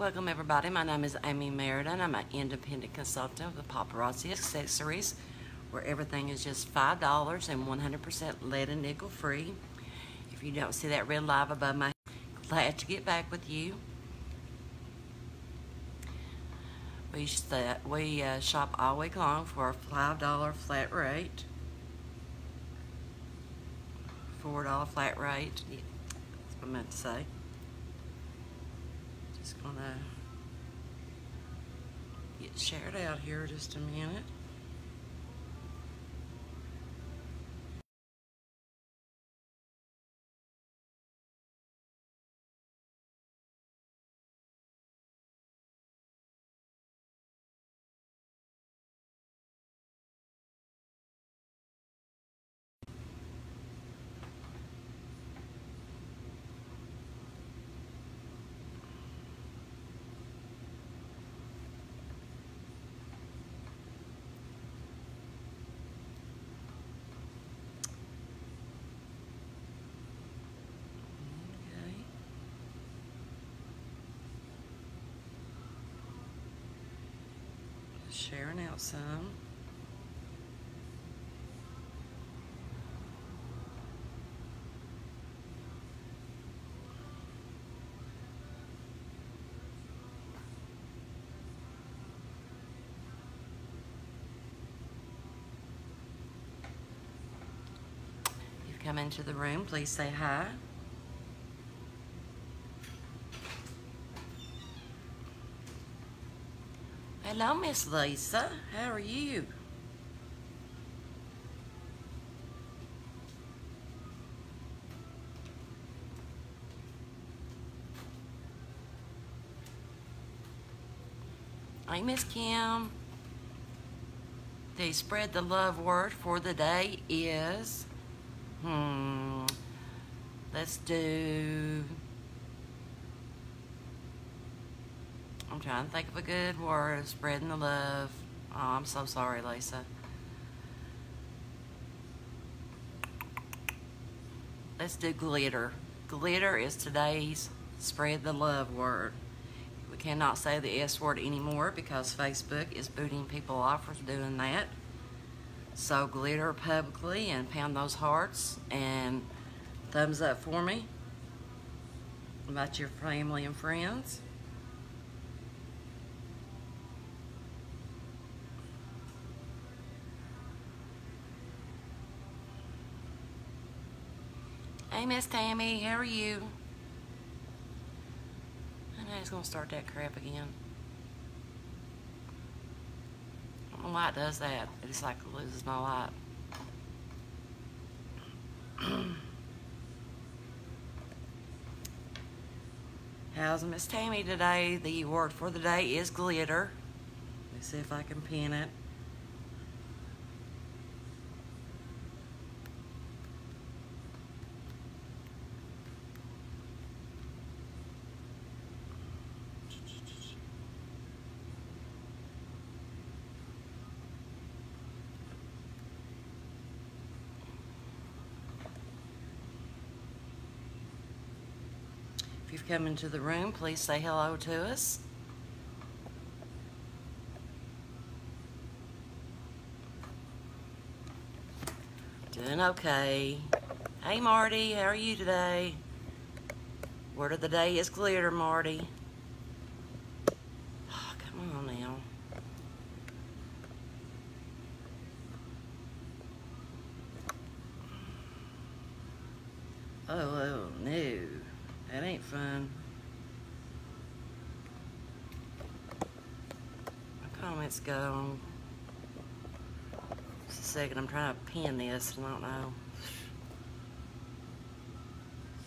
Welcome everybody. My name is Amy Merida. I'm an independent consultant with the Paparazzi Accessories, where everything is just five dollars and 100% lead and nickel free. If you don't see that red live above my, glad to get back with you. We we uh, shop all week long for a five dollar flat rate. Four dollar flat rate. Yeah, that's what I meant to say just gonna get shared out here just a minute. Sharing out some. You've come into the room, please say hi. Hello, Miss Lisa. How are you? Hey, Miss Kim. The spread the love word for the day is, hmm, let's do I'm trying to think of a good word, spreading the love. Oh, I'm so sorry, Lisa. Let's do glitter. Glitter is today's spread the love word. We cannot say the S word anymore because Facebook is booting people off for doing that. So glitter publicly and pound those hearts and thumbs up for me about your family and friends. Hey, Miss Tammy, how are you? I know it's gonna start that crap again. I don't know why it does that. It just like loses my light. How's Miss Tammy today? The word for the day is glitter. Let me see if I can pin it. If you've come into the room, please say hello to us. Doing okay. Hey Marty, how are you today? Word of the day is glitter, Marty. Oh, come on now. Oh, oh no. That ain't fun. Just a second, I'm trying to pin this. I don't know.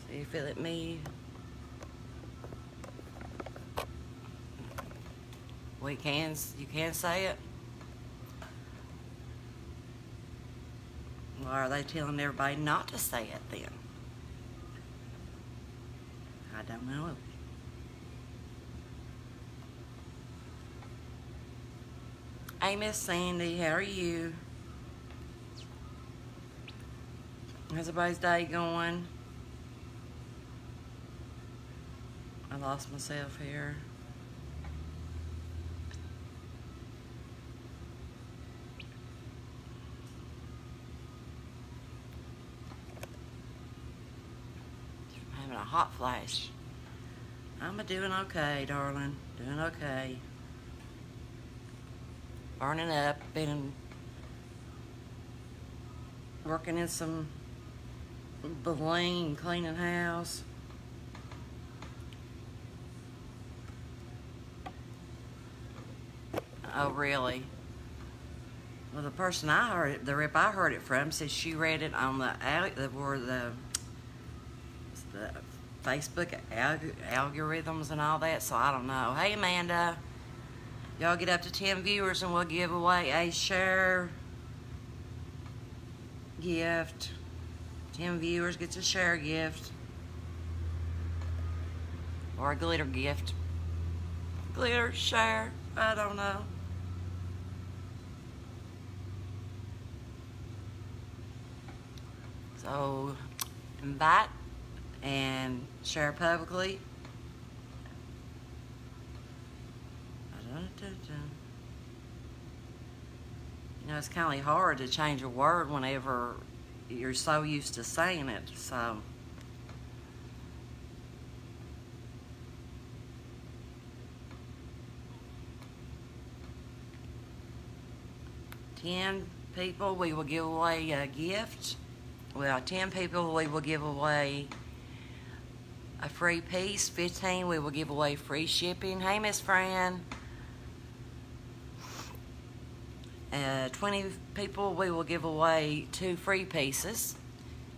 See if it let me. We can, you can say it. Why are they telling everybody not to say it then? I don't know. Name is Sandy, how are you? How's everybody's day going? I lost myself here. I'm having a hot flash. I'm doing okay, darling. Doing okay. Burning up. Been working in some bling, cleaning house. Oh, really? Well, the person I heard it, the rep I heard it from, said she read it on the the where the the Facebook alg algorithms and all that. So I don't know. Hey, Amanda, y'all get up to ten viewers and we'll give away a share gift. Ten viewers gets a share gift or a glitter gift. Glitter share. I don't know. So invite and share publicly. You know, it's kind of hard to change a word whenever you're so used to saying it, so. Ten people, we will give away a gift well, 10 people we will give away a free piece. 15 we will give away free shipping. Hey, Miss Fran. Uh, 20 people we will give away two free pieces.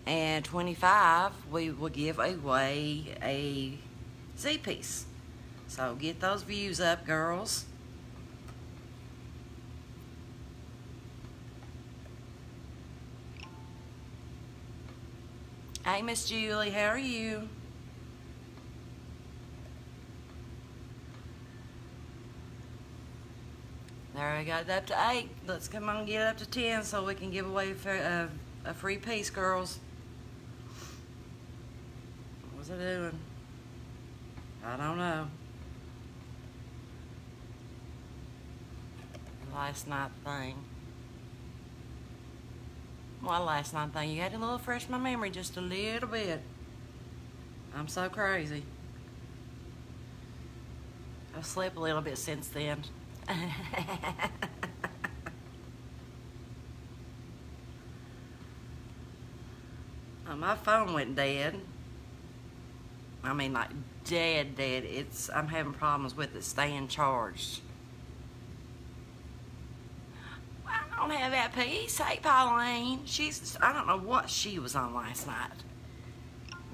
And 25 we will give away a Z piece. So get those views up, girls. Hey, Miss Julie, how are you? There we got it up to eight. Let's come on get it up to ten so we can give away a, a free piece, girls. What's it doing? I don't know. Last night thing. Well, last night thing, you had to little fresh my memory just a little bit. I'm so crazy. I've slept a little bit since then. Oh, my phone went dead. I mean, like dead, dead. It's I'm having problems with it staying charged. I don't have that piece. Hey, Pauline. She's, I don't know what she was on last night.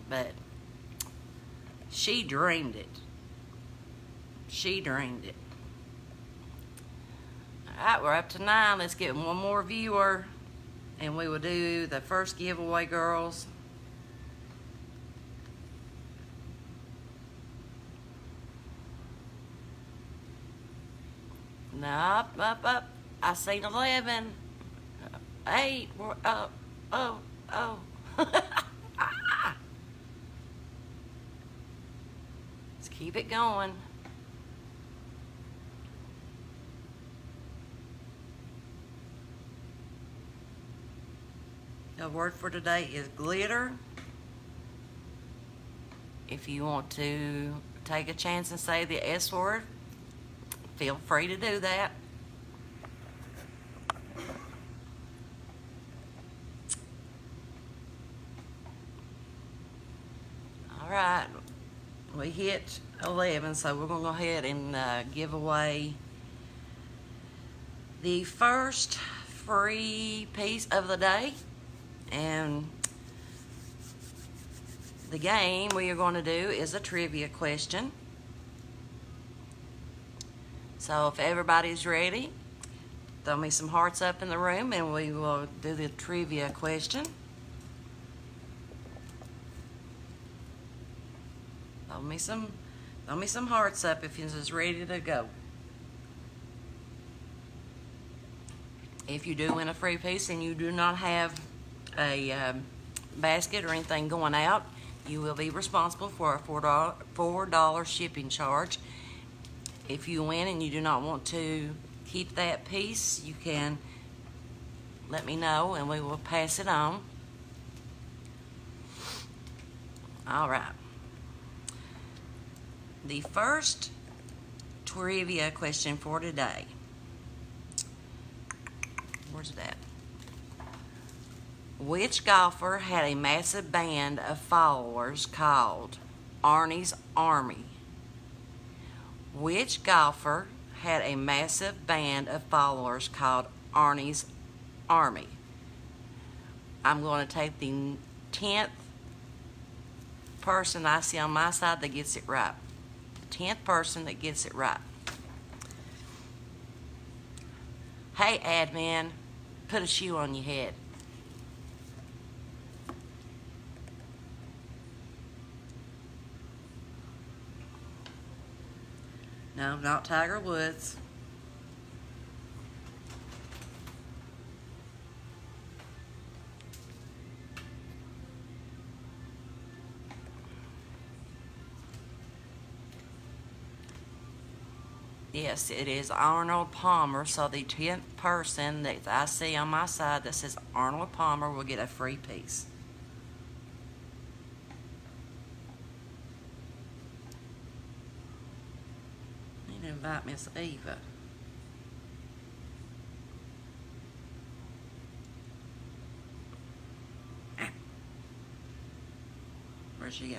But she dreamed it. She dreamed it. All right, we're up to nine. Let's get one more viewer. And we will do the first giveaway, girls. No, Up, up, up. I seen 11, 8, oh, oh, oh. Let's keep it going. The word for today is glitter. If you want to take a chance and say the S word, feel free to do that. All right, we hit 11, so we're going to go ahead and uh, give away the first free piece of the day. And the game we are going to do is a trivia question. So if everybody's ready, throw me some hearts up in the room and we will do the trivia question. Throw me some, throw me some hearts up if you're just ready to go. If you do win a free piece and you do not have a um, basket or anything going out, you will be responsible for a $4, $4 shipping charge. If you win and you do not want to keep that piece, you can let me know and we will pass it on. All right. The first trivia question for today. Where's it at? Which golfer had a massive band of followers called Arnie's Army? Which golfer had a massive band of followers called Arnie's Army? I'm going to take the 10th person I see on my side that gets it right. 10th person that gets it right. Hey, admin, put a shoe on your head. No, not Tiger Woods. Yes, it is Arnold Palmer. So the 10th person that I see on my side that says Arnold Palmer will get a free piece. Miss Eva. Where'd she go?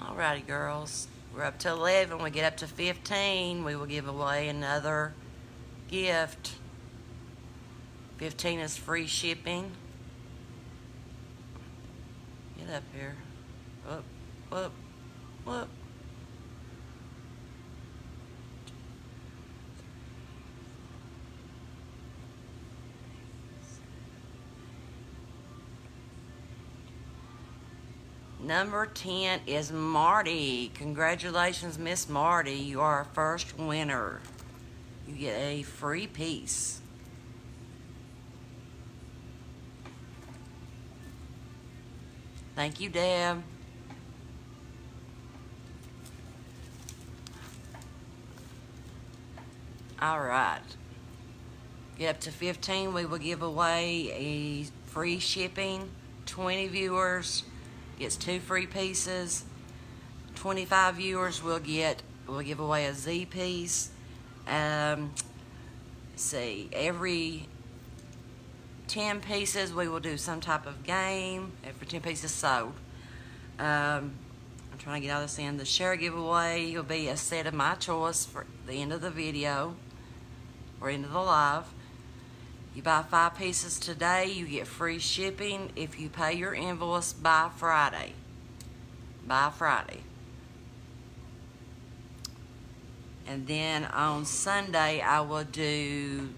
Alrighty, girls. We're up to 11. We get up to 15. We will give away another gift. 15 is free shipping. Get up here. Whoop, whoop. Number 10 is Marty. Congratulations, Miss Marty. You are our first winner. You get a free piece. Thank you, Deb. All right. Get up to 15, we will give away a free shipping. 20 viewers gets two free pieces. 25 viewers will get, we'll give away a Z piece. Um, see, every 10 pieces we will do some type of game. Every 10 pieces sold. Um, I'm trying to get all this in. The share giveaway will be a set of my choice for the end of the video or end of the live. You buy five pieces today, you get free shipping if you pay your invoice by Friday. By Friday. And then on Sunday, I will do,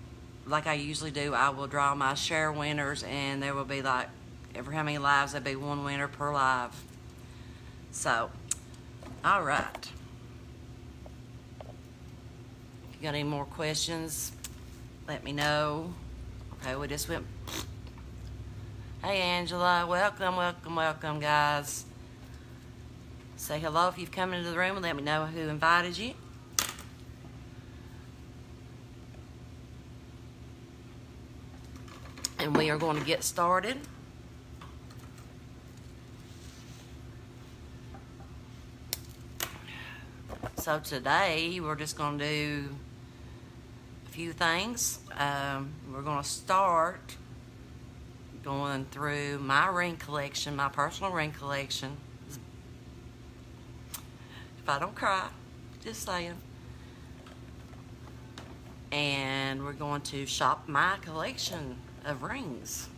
like I usually do, I will draw my share winners, and there will be like, every how many lives, there'll be one winner per live. So, all right. If you got any more questions, let me know. Okay, we just went. Hey, Angela. Welcome, welcome, welcome, guys. Say hello if you've come into the room and let me know who invited you. And we are going to get started. So today we're just going to do few things. Um, we're going to start going through my ring collection, my personal ring collection. If I don't cry, just saying. And we're going to shop my collection of rings.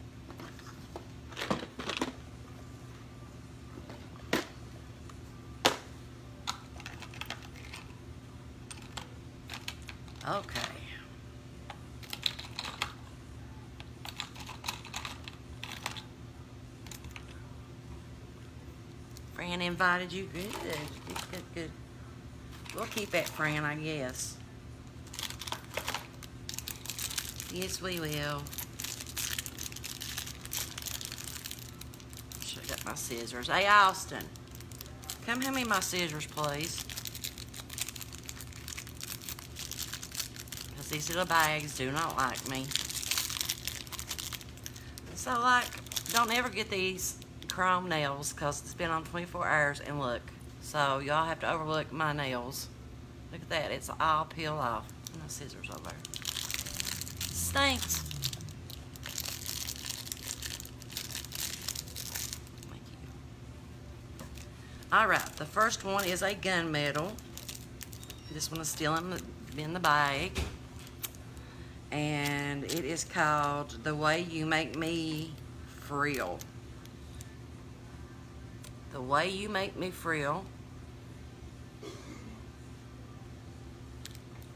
Okay. Fran invited you. Good, good, good. We'll keep that, Fran, I guess. Yes, we will. Should have got my scissors. Hey, Austin. Come hand me my scissors, please. Because these little bags do not like me. So, like, don't ever get these chrome nails because it's been on 24 hours and look. So, y'all have to overlook my nails. Look at that. It's all peeled off. My scissors over there. Stinks. All right. The first one is a gunmetal. This one is still in the, in the bag and it is called The Way You Make Me Feel. The Way You Make Me Feel.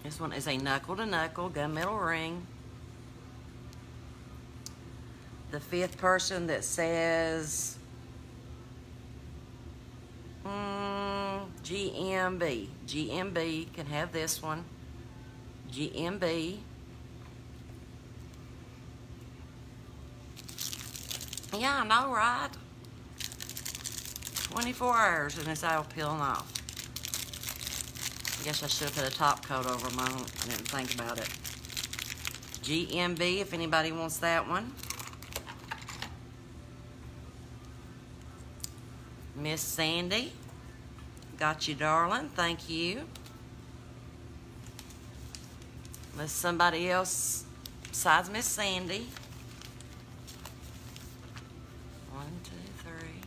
This one is a knuckle to knuckle gunmetal ring. The fifth person that says mm, GMB. GMB can have this one. GMB. Yeah, I know, right? 24 hours and it's all peeling off. I guess I should have put a top coat over mine. I didn't think about it. GMB, if anybody wants that one. Miss Sandy. Got you, darling. Thank you. Unless somebody else besides Miss Sandy. One, two, three.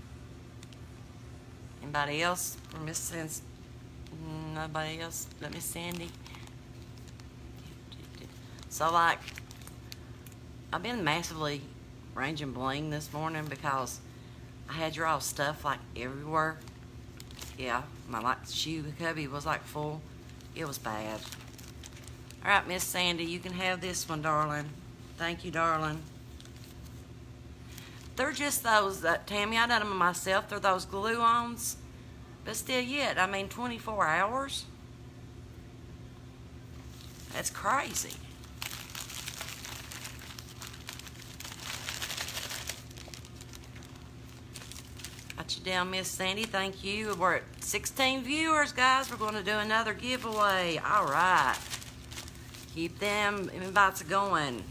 Anybody else for Miss Sins? Nobody else but Miss Sandy. So like, I've been massively ranging bling this morning because I had your all stuff like everywhere. Yeah, my like shoe cubby was like full. It was bad. All right, Miss Sandy, you can have this one, darling. Thank you, darling. They're just those, Tammy, I done them myself. They're those glue-ons. But still yet, I mean, 24 hours? That's crazy. Got you down, Miss Sandy. Thank you. We're at 16 viewers, guys. We're going to do another giveaway. All right. Keep them invites going.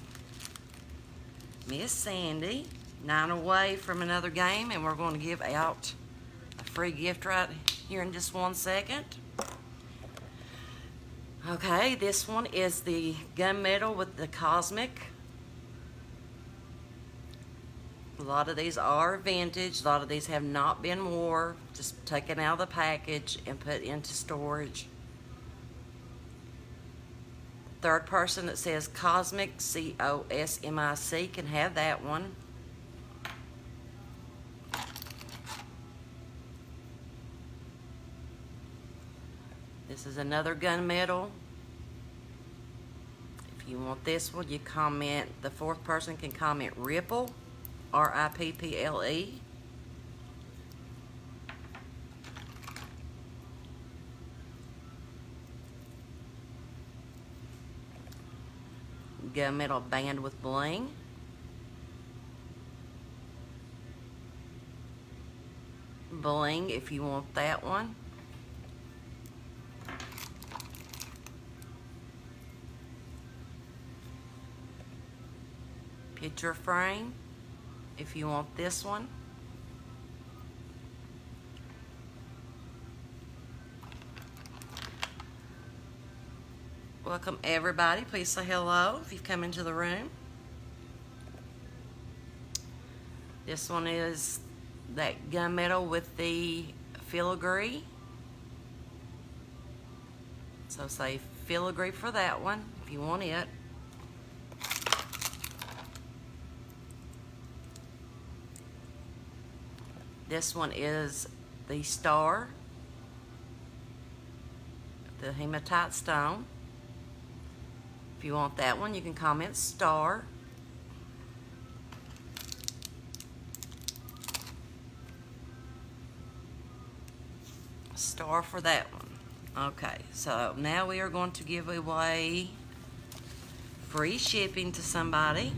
Miss Sandy, nine away from another game, and we're going to give out a free gift right here in just one second. Okay, this one is the gunmetal with the cosmic. A lot of these are vintage. A lot of these have not been wore. Just taken out of the package and put into storage. Third person that says Cosmic, C-O-S-M-I-C, can have that one. This is another gunmetal. If you want this one, you comment, the fourth person can comment Ripple, R-I-P-P-L-E. Gunmetal band with bling. Bling if you want that one. Picture frame if you want this one. Welcome everybody. Please say hello if you've come into the room. This one is that gunmetal with the filigree. So say filigree for that one if you want it. This one is the star, the hematite stone. If you want that one, you can comment star. Star for that one. Okay, so now we are going to give away free shipping to somebody.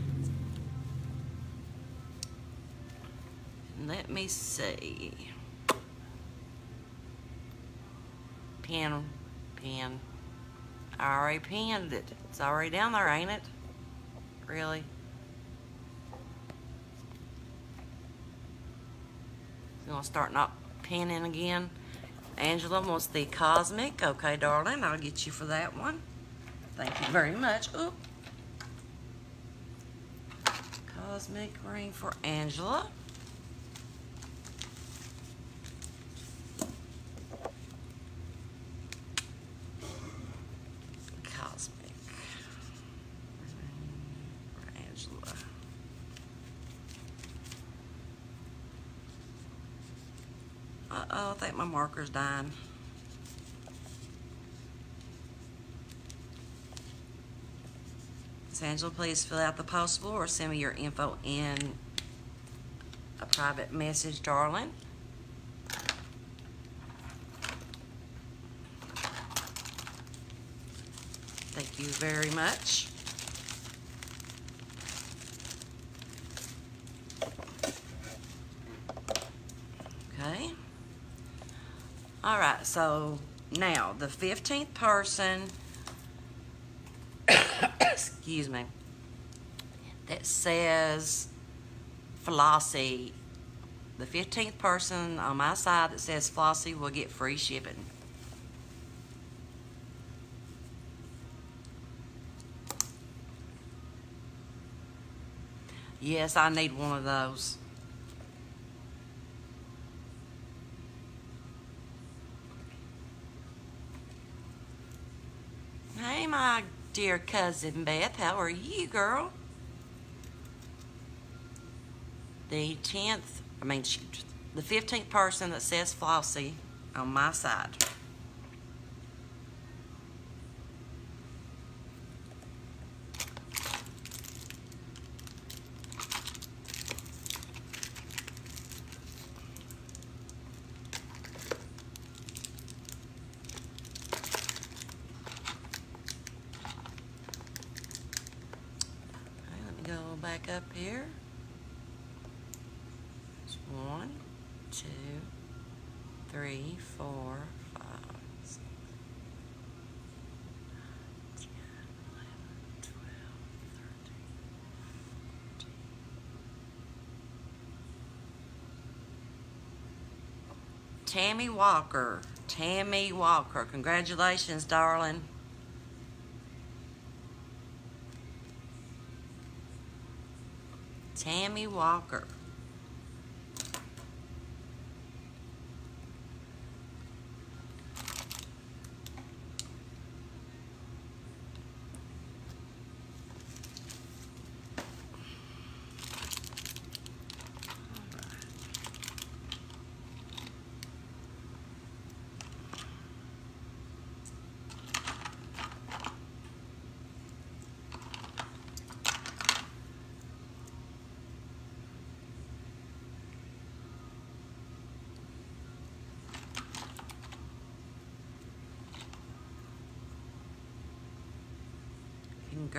Let me see. Pin, pin. I already pinned it. It's already down there, ain't it? Really? You to start not pinning again? Angela wants the cosmic. Okay, darling, I'll get you for that one. Thank you very much. Oop. Cosmic ring for Angela. Cosmic. For Angela. Uh-oh, I think my marker's dying. Miss Angela, please fill out the postable or send me your info in a private message, darling. Thank you very much. Okay. All right, so now the 15th person, excuse me, that says Flossie, the 15th person on my side that says Flossie will get free shipping. Yes, I need one of those. Hey, my dear cousin Beth, how are you, girl? The 10th, I mean, the 15th person that says Flossie on my side. Okay, let me go back up here. It's one, two, three, four, five, six, ten, eleven, twelve, thirteen, fourteen. Tammy Walker. Tammy Walker. Congratulations, darling. Tammy Walker.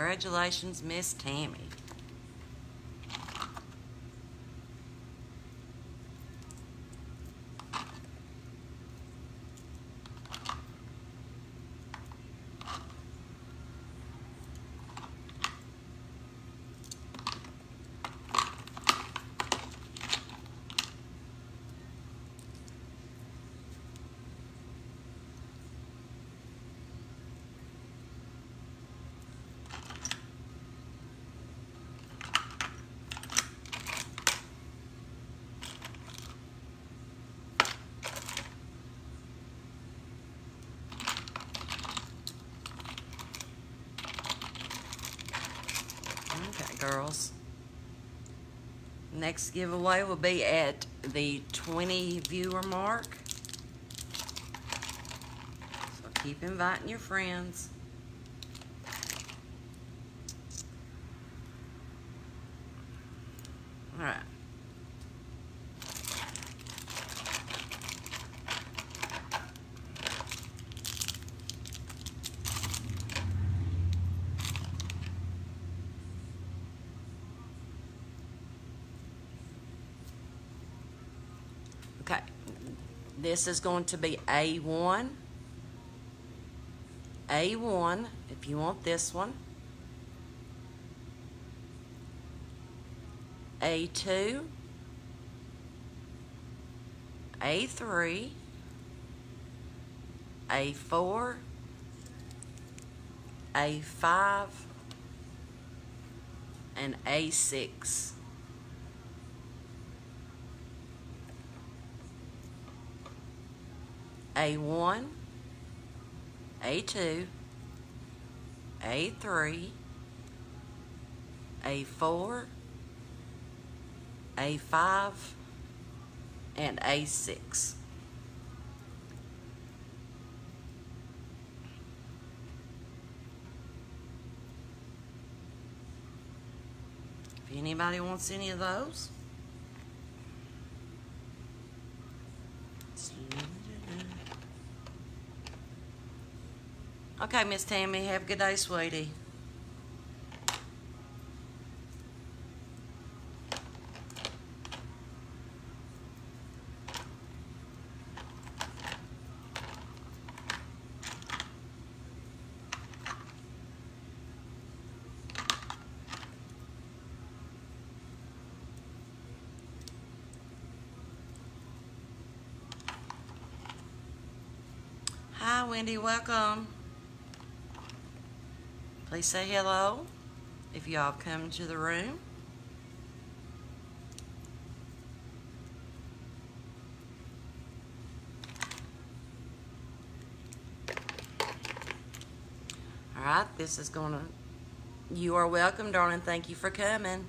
Congratulations, Miss Tammy. Okay, girls. Next giveaway will be at the 20 viewer mark. So keep inviting your friends. All right. Okay. This is going to be A1. A1 if you want this one. A2, A3, A4, A5, and A6. A1, A2, A3, A4, A5, and A6. If anybody wants any of those, Okay, Miss Tammy, have a good day, sweetie. Hi, Wendy, welcome. Please say hello if y'all come to the room. All right, this is going to, you are welcome, darling. Thank you for coming.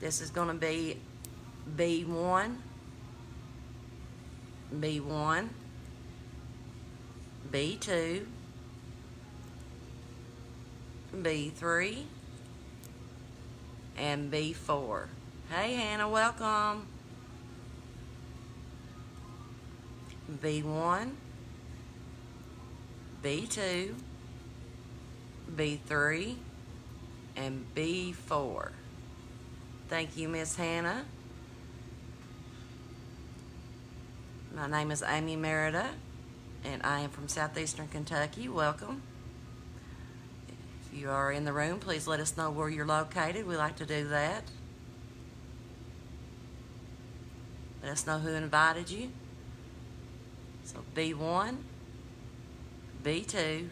This is going to be B1, B1, B2, B3, and B4. Hey, Hannah, welcome. B1, B2, B3, and B4. Thank you, Miss Hannah. My name is Amy Merida, and I am from Southeastern Kentucky. Welcome. You are in the room, please let us know where you're located. We like to do that. Let us know who invited you. So B1, B2,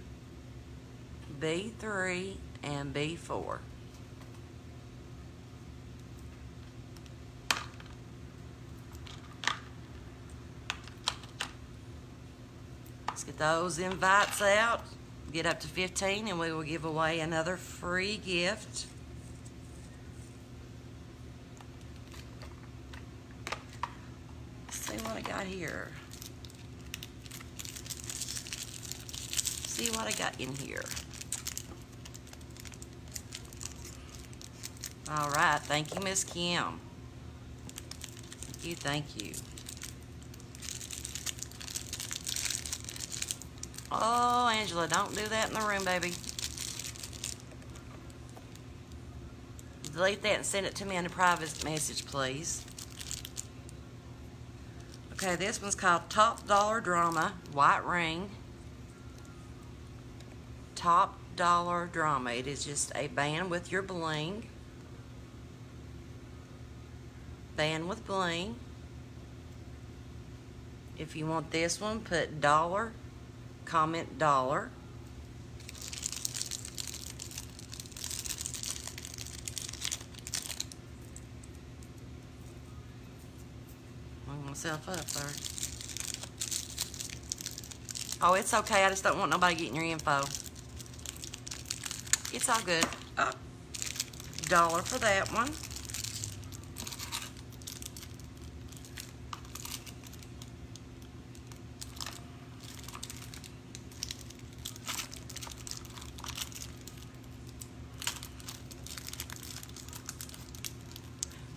B3, and B4. Let's get those invites out. Get up to 15 and we will give away another free gift. Let's see what I got here. See what I got in here. All right, thank you, Miss Kim. Thank you, thank you. Oh, Angela, don't do that in the room, baby. Delete that and send it to me in a private message, please. Okay, this one's called Top Dollar Drama, White Ring. Top Dollar Drama. It is just a band with your bling. Band with bling. If you want this one, put dollar comment dollar. Hung myself up there. Oh, it's okay. I just don't want nobody getting your info. It's all good. Oh, dollar for that one.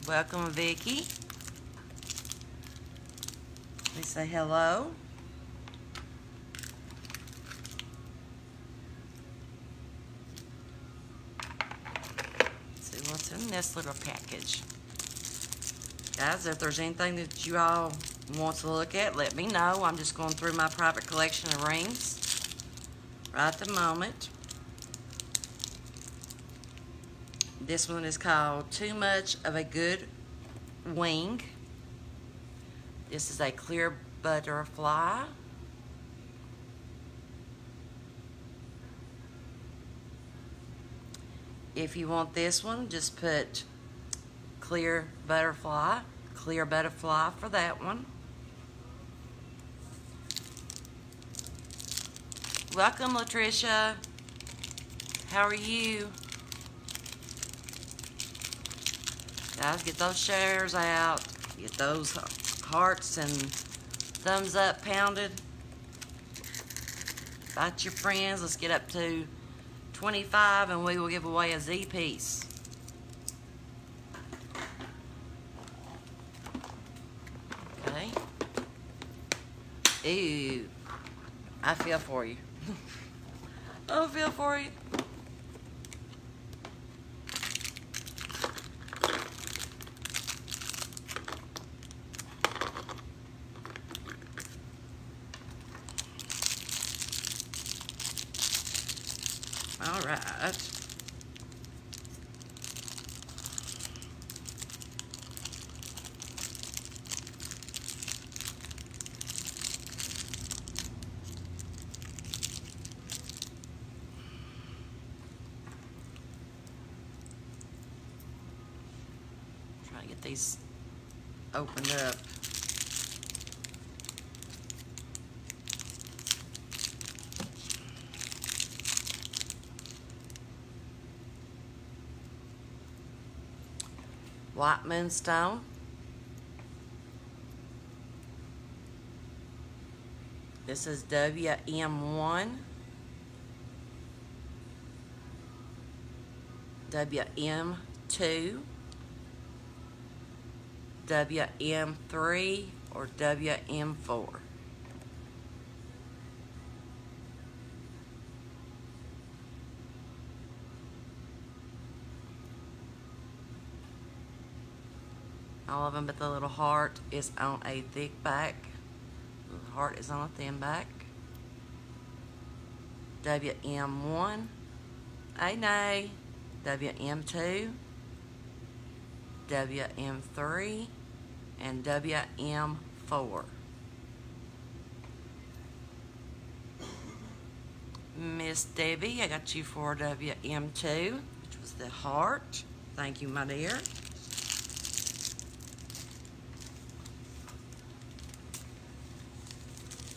Welcome, Vicky. Please say hello. Let's see what's in this little package. Guys, if there's anything that you all want to look at, let me know. I'm just going through my private collection of rings. right at the moment. This one is called Too Much of a Good Wing. This is a clear butterfly. If you want this one, just put clear butterfly, clear butterfly for that one. Welcome, Latricia. How are you? Guys, get those shares out. Get those hearts and thumbs up pounded. Invite your friends. Let's get up to 25 and we will give away a Zi piece. Okay. Ooh. I feel for you. I feel for you. Right. Try to get these opened up. White Moonstone. This is WM1. WM2. WM3 or WM4. All of them but the little heart is on a thick back. The heart is on a thin back. WM1, a nay. WM2, WM3, and WM4. Miss Debbie, I got you for WM2, which was the heart. Thank you, my dear.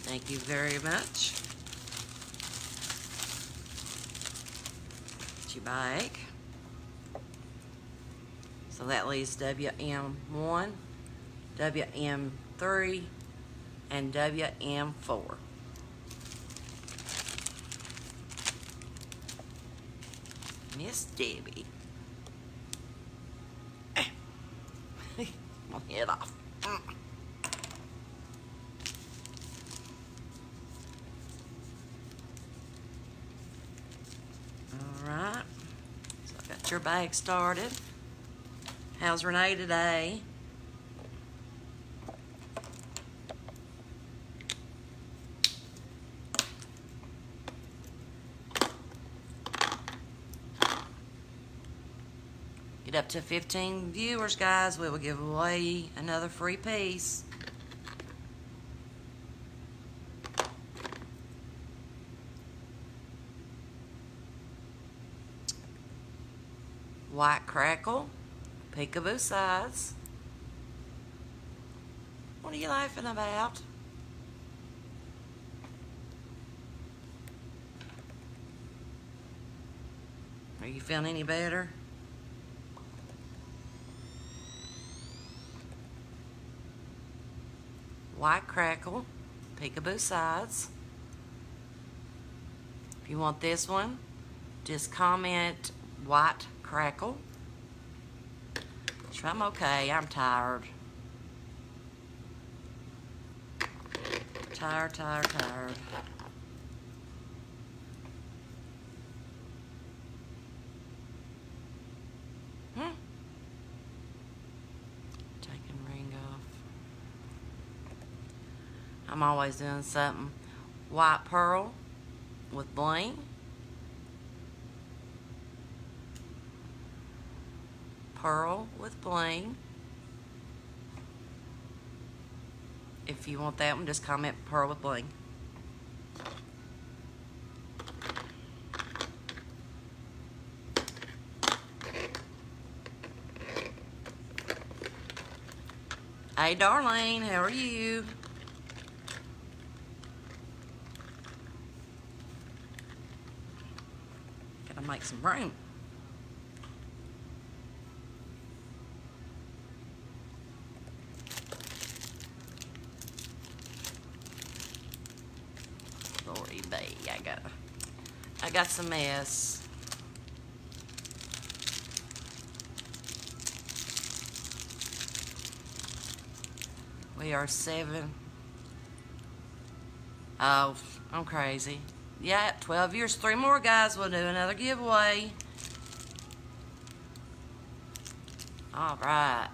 Thank you very much. You back. So that leaves WM1, WM3, and WM4. Miss Debbie. My head off. Mm. All right. So Started. How's Renee today? Get up to 15 viewers, guys. We will give away another free piece. White crackle, peekaboo size. What are you laughing about? Are you feeling any better? White crackle, peekaboo sides. If you want this one, just comment white crackle. I'm okay. I'm tired. Tired, tired, tired. Hmm. Taking ring off. I'm always doing something. White pearl, with bling. Pearl with bling. If you want that one, just comment pearl with bling. Hey, Darlene, how are you? Gotta make some room. Lordy B, I got, Got some mess. We are seven. Oh, I'm crazy. Yeah, 12 years, three more guys We'll do another giveaway. All right.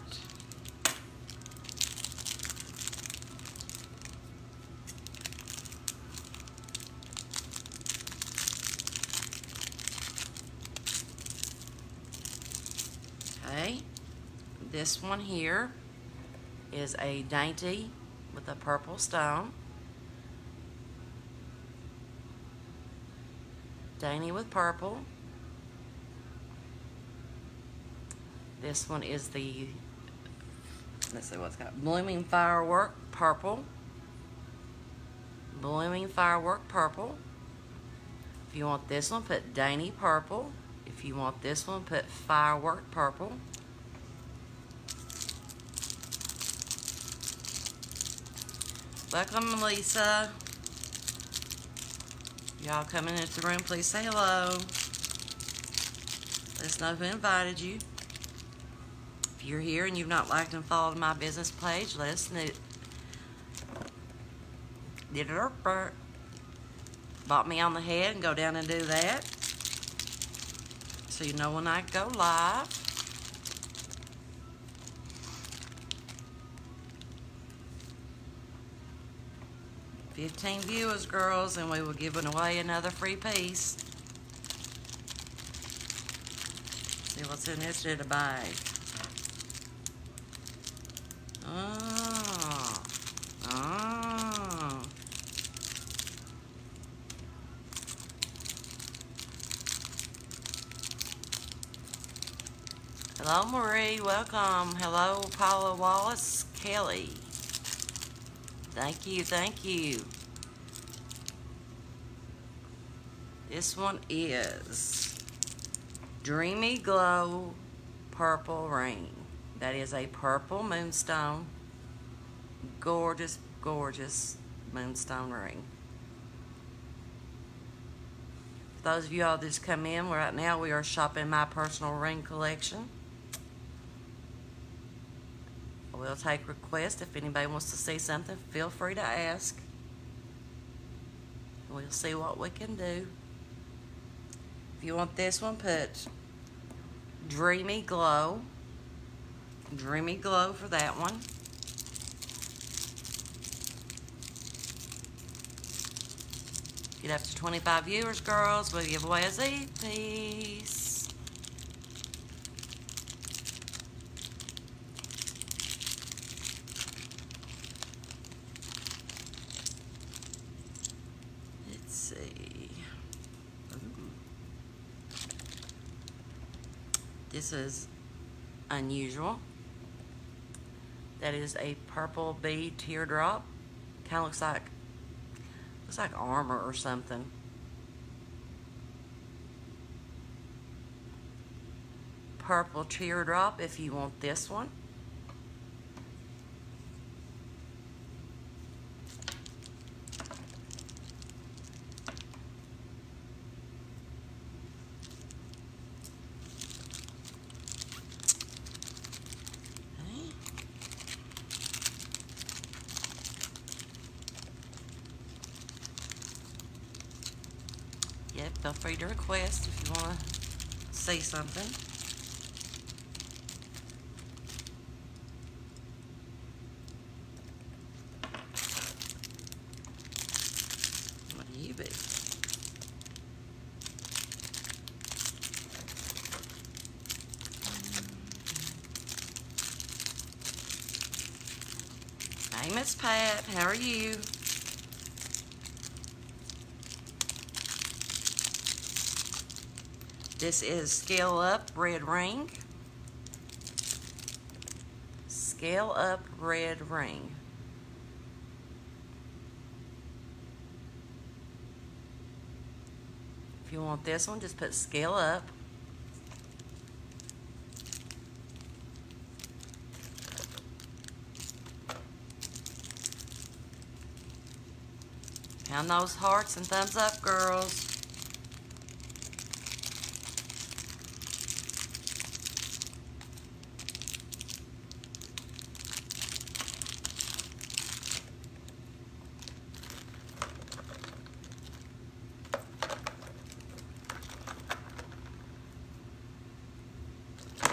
Okay, this one here is a dainty with a purple stone. Dainty with purple. This one is the, let's see what's got, Blooming Firework Purple. Blooming Firework Purple. If you want this one, put Dainty Purple. If you want this one, put Firework Purple. Welcome, Lisa. Y'all coming into the room, please say hello. Let us know who invited you. If you're here and you've not liked and followed my business page, let us know. Did it Bought me on the head and go down and do that. So you know when I go live. 15 viewers, girls, and we will give away another free piece. See what's in this little bag. Oh. Oh. Hello, Marie. Welcome. Hello, Paula Wallace Kelly. Thank you, thank you. This one is Dreamy Glow Purple Ring. That is a purple moonstone. Gorgeous, gorgeous moonstone ring. For those of you all that just come in, right now we are shopping my personal ring collection. We'll take requests. If anybody wants to see something, feel free to ask. We'll see what we can do. If you want this one, put Dreamy Glow. Dreamy Glow for that one. Get up to 25 viewers, girls. We'll give away a Zi piece. This is unusual. That is a purple bead teardrop. Kind of looks like looks like armor or something. Purple teardrop if you want this one. request if you want to say something. What do you be? Hey, Miss Pat, how are you? This is Scale Up Red Ring. Scale Up Red Ring. If you want this one, just put Scale Up. Pound those hearts and thumbs up, girls.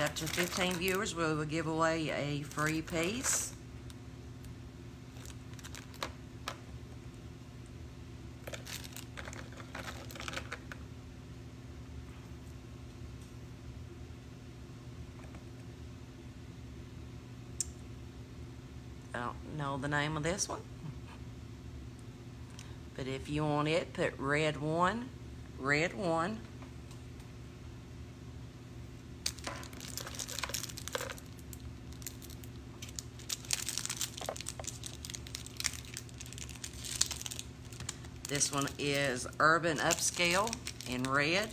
Get up to 15 viewers, we will give away a free piece. I don't know the name of this one. But if you want it, put red one, red one. This one is Urban Upscale in red.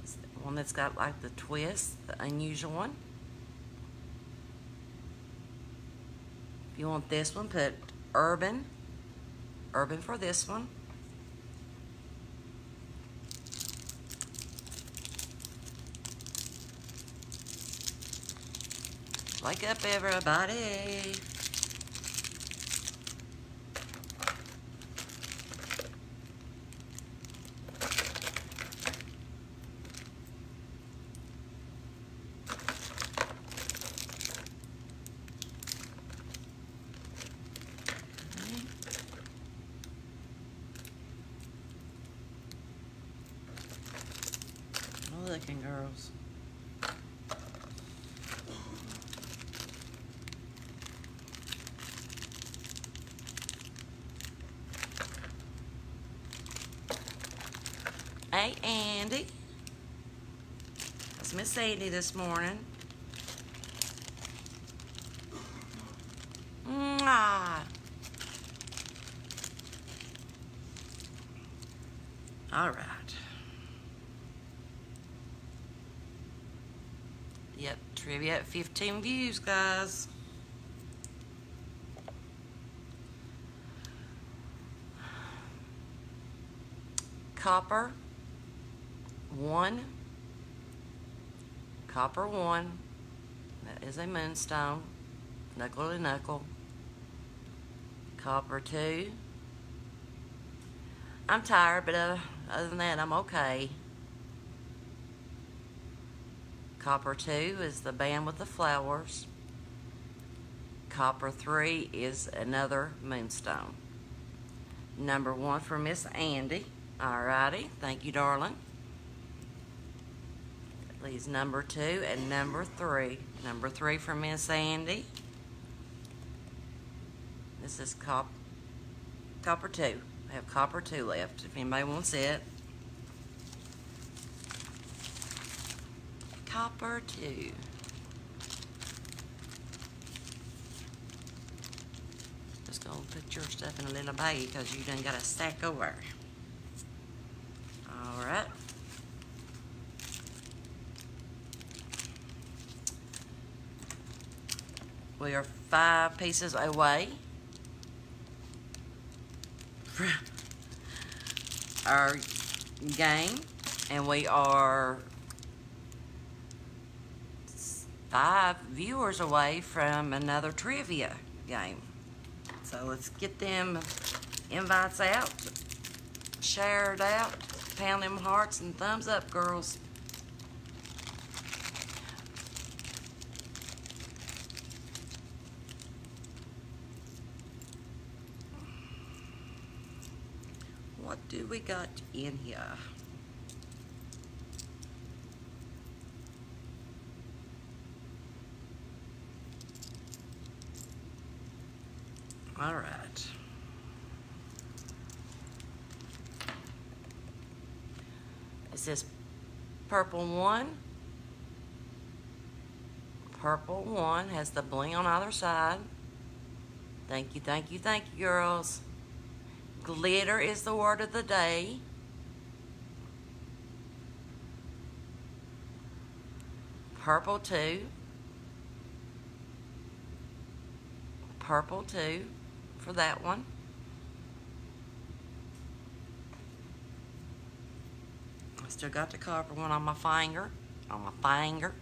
It's the one that's got like the twist, the unusual one. If you want this one, put Urban. Urban for this one. Wake up, everybody. Well looking girls. Hey, Andy. That's Miss Sadie this morning. Mwah. All right. Yep, trivia at 15 views, guys. Copper, one. Copper one. That is a moonstone. Knuckle to knuckle. Copper two. I'm tired, but uh, other than that, I'm okay. Copper 2 is the band with the flowers. Copper 3 is another moonstone. Number 1 for Miss Andy. Alrighty, thank you, darling. Leaves number 2 and number 3. Number 3 for Miss Andy. This is cop Copper 2. I have Copper 2 left if anybody wants it. Copper 2. Just gonna put your stuff in a little bag because you done got a stack over. We are five pieces away. from Our game, and we are five viewers away from another trivia game. So let's get them invites out, share it out, pound them hearts and thumbs up, girls. we got in here? All right. Is this purple one? Purple one has the bling on either side. Thank you, thank you, thank you, girls. Glitter is the word of the day. Purple two. Purple two for that one. I still got the copper one on my finger. On my finger.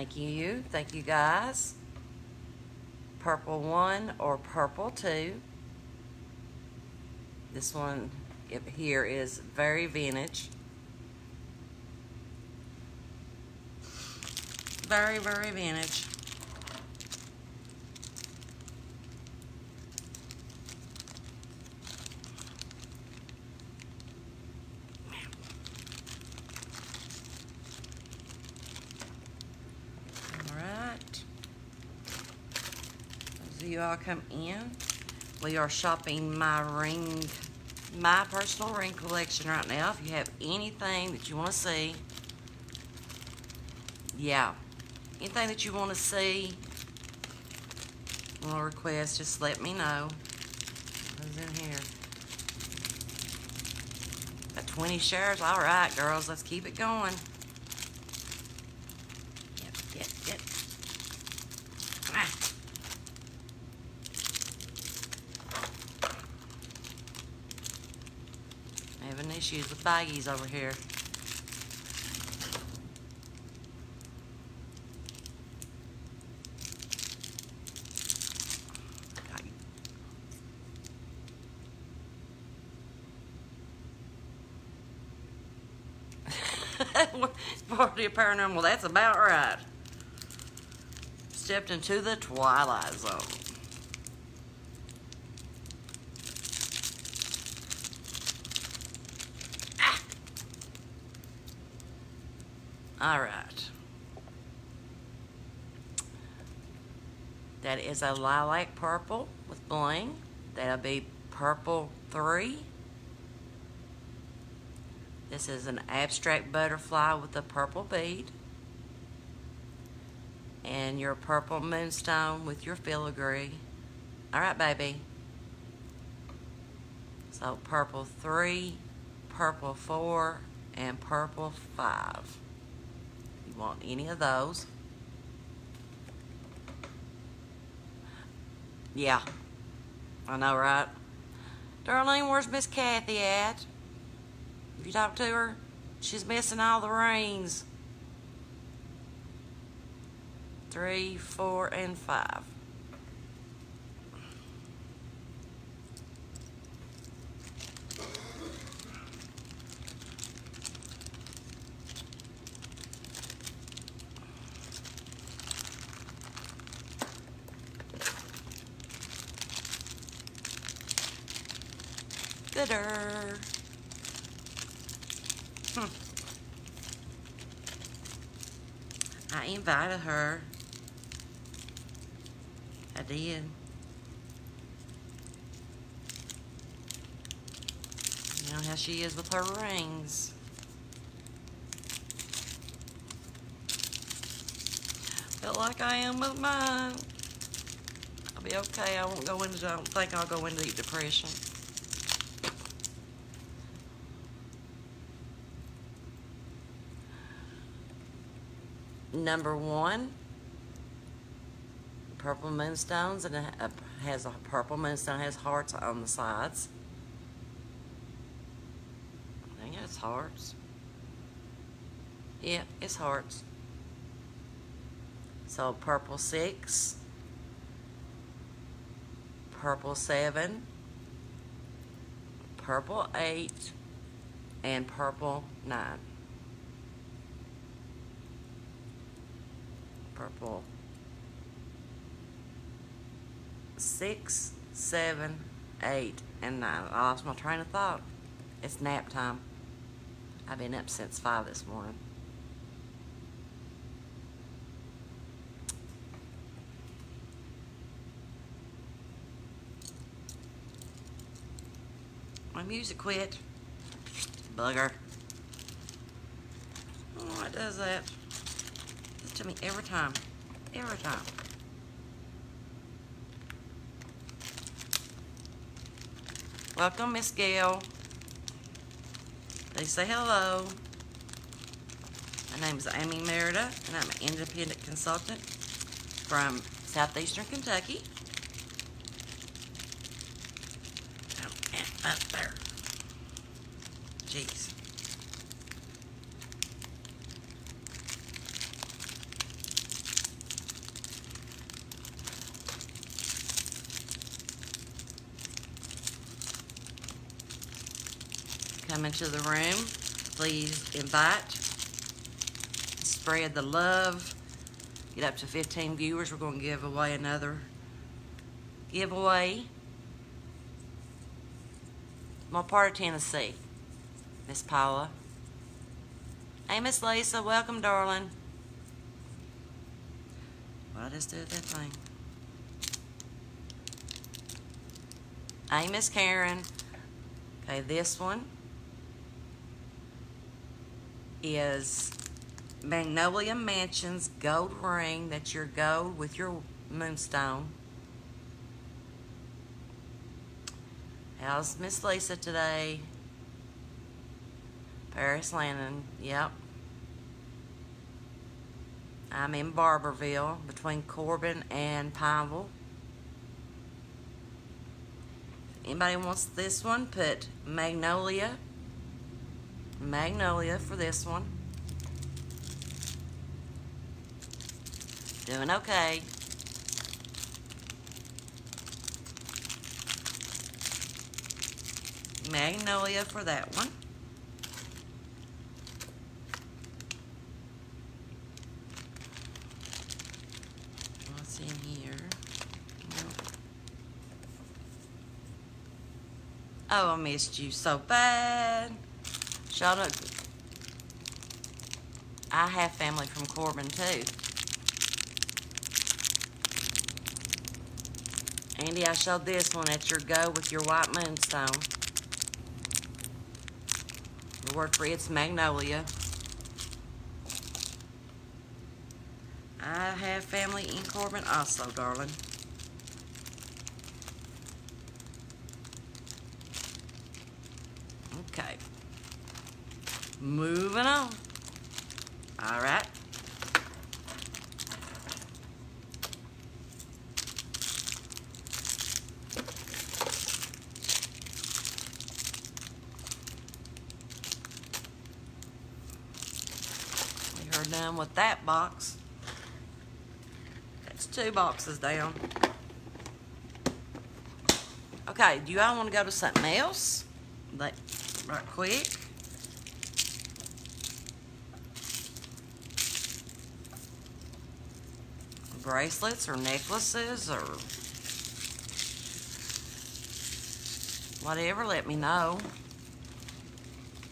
Thank you. Thank you guys. Purple one or purple two. This one here is very vintage. Very, very vintage. You all come in. We are shopping my ring, my personal ring collection right now. If you have anything that you want to see, yeah, anything that you want to see, want to request, just let me know. Who's in here? Got 20 shares. All right, girls, let's keep it going. issues with baggies over here. Party of paranormal, that's about right. Stepped into the twilight zone. All right. That is a lilac purple with bling. That'll be purple three. This is an abstract butterfly with a purple bead. And your purple moonstone with your filigree. All right, baby. So purple three, purple four, and purple five want any of those. Yeah, I know, right? Darlene, where's Miss Kathy at? If you talk to her, she's missing all the rings. Three, four, and five. glitter. Hmm. I invited her. I did. You know how she is with her rings. Felt like I am with mine. I'll be okay. I won't go into, I don't think I'll go into depression. number one, purple moonstones, and it has a purple moonstone, has hearts on the sides. I think it's hearts. Yeah, it's hearts. So purple six, purple seven, purple eight, and purple nine. purple. six, seven, eight, and nine. I lost my train of thought. It's nap time. I've been up since five this morning. My music quit. Bugger. Oh, it does that. It's to me every time. Every time. Welcome, Miss Gail. They say hello. My name is Amy Merida, and I'm an independent consultant from southeastern Kentucky. And up there. Jeez. Come into the room. Please invite. Spread the love. Get up to 15 viewers. We're going to give away another giveaway. I'm part of Tennessee. Miss Paula. Hey, Miss Lisa. Welcome, darling. Well, I just did that thing. Hey, Miss Karen. Okay, this one is Magnolia Mansions gold ring. That's your gold with your moonstone. How's Miss Lisa today? Paris Landon, yep. I'm in Barbourville between Corbin and Pineville. Anybody wants this one, put Magnolia. Magnolia for this one. Doing okay. Magnolia for that one. What's in here? Oh, I missed you so bad. Shut out. I have family from Corbin too. Andy, I showed this one at your go with your white moonstone. The word for it's magnolia. I have family in Corbin also, darling. Okay. Moving on. All right. We are done with that box. That's two boxes down. Okay, do you all want to go to something else? Like, right quick. Bracelets or necklaces or whatever, let me know.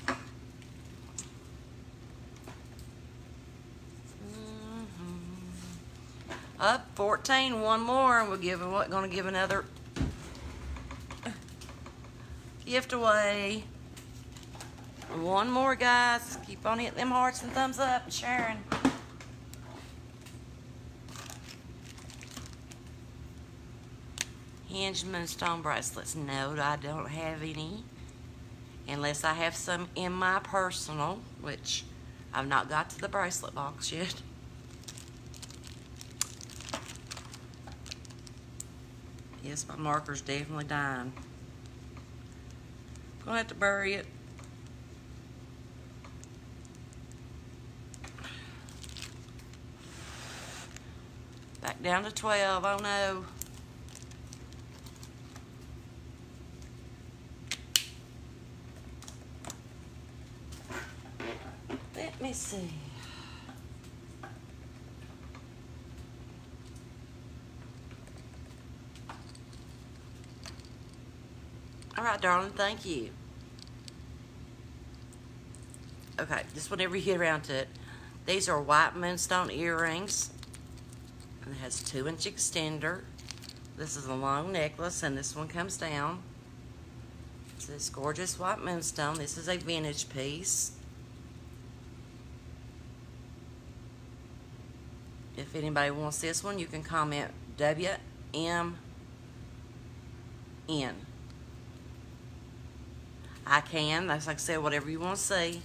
Mhm. Up 14, one more, and we're giving what gonna give another gift away. One more, guys. Keep on hitting them hearts and thumbs up and sharing. Hinge moonstone bracelets. No, I don't have any. Unless I have some in my personal, which I've not got to the bracelet box yet. Yes, my marker's definitely dying. Gonna have to bury it. Back down to 12. Oh no. Let me see. All right, darling, thank you. Okay, just whenever you get around to it. These are white moonstone earrings. And it has two inch extender. This is a long necklace and this one comes down. It's this gorgeous white moonstone. This is a vintage piece. If anybody wants this one, you can comment WMN. I can. That's like I said, whatever you want to say.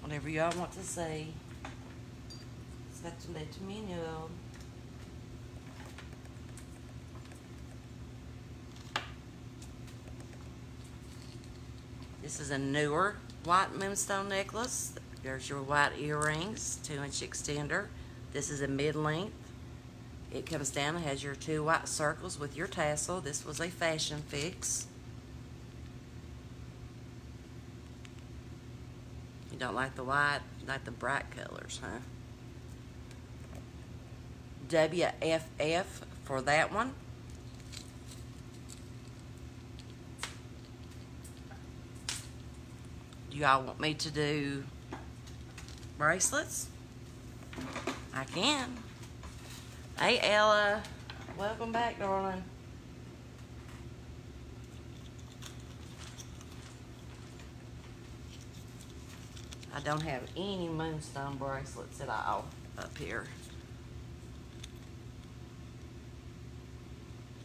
Whatever y'all want to say. see. That's let me know. This is a newer white moonstone necklace. There's your white earrings, two inch extender. This is a mid length. It comes down and has your two white circles with your tassel. This was a fashion fix. You don't like the white, like the bright colors, huh? WFF for that one. Do y'all want me to do bracelets? I can. Hey, Ella. Welcome back, darling. I don't have any moonstone bracelets at all up here.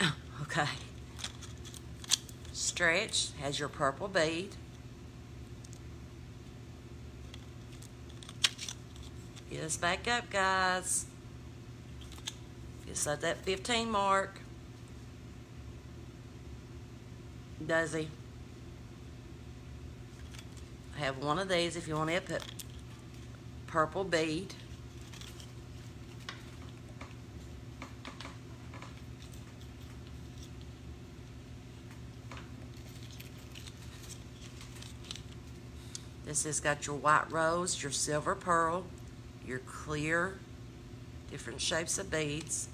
Oh, okay. Stretch has your purple bead. Get us back up, guys. Just at that 15 mark. Does he? I have one of these if you want put purple bead. This has got your white rose, your silver pearl, your clear, different shapes of beads,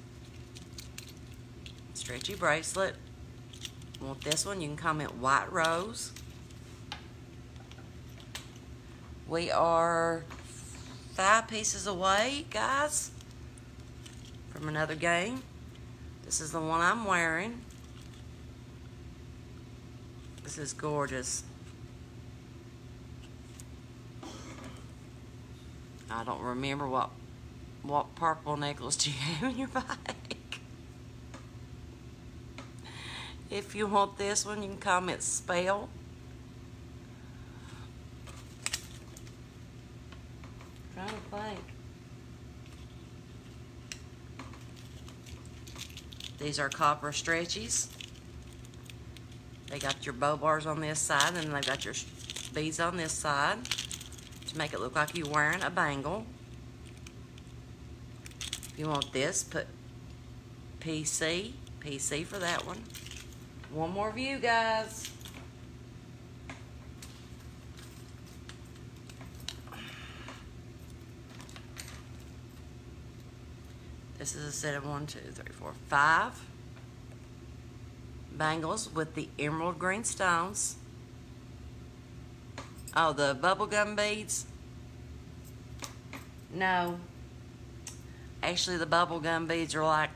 stretchy bracelet. Want this one, you can comment white rose. We are five pieces away, guys, from another game. This is the one I'm wearing. This is gorgeous. I don't remember what what purple necklace do you have in your bag. If you want this one, you can comment spell. trying to think. These are copper stretchies. They got your bow bars on this side and they've got your beads on this side to make it look like you're wearing a bangle. If you want this, put PC, PC for that one. One more view, guys. This is a set of one, two, three, four, five bangles with the emerald green stones. Oh, the bubblegum beads? No. Actually, the bubblegum beads are like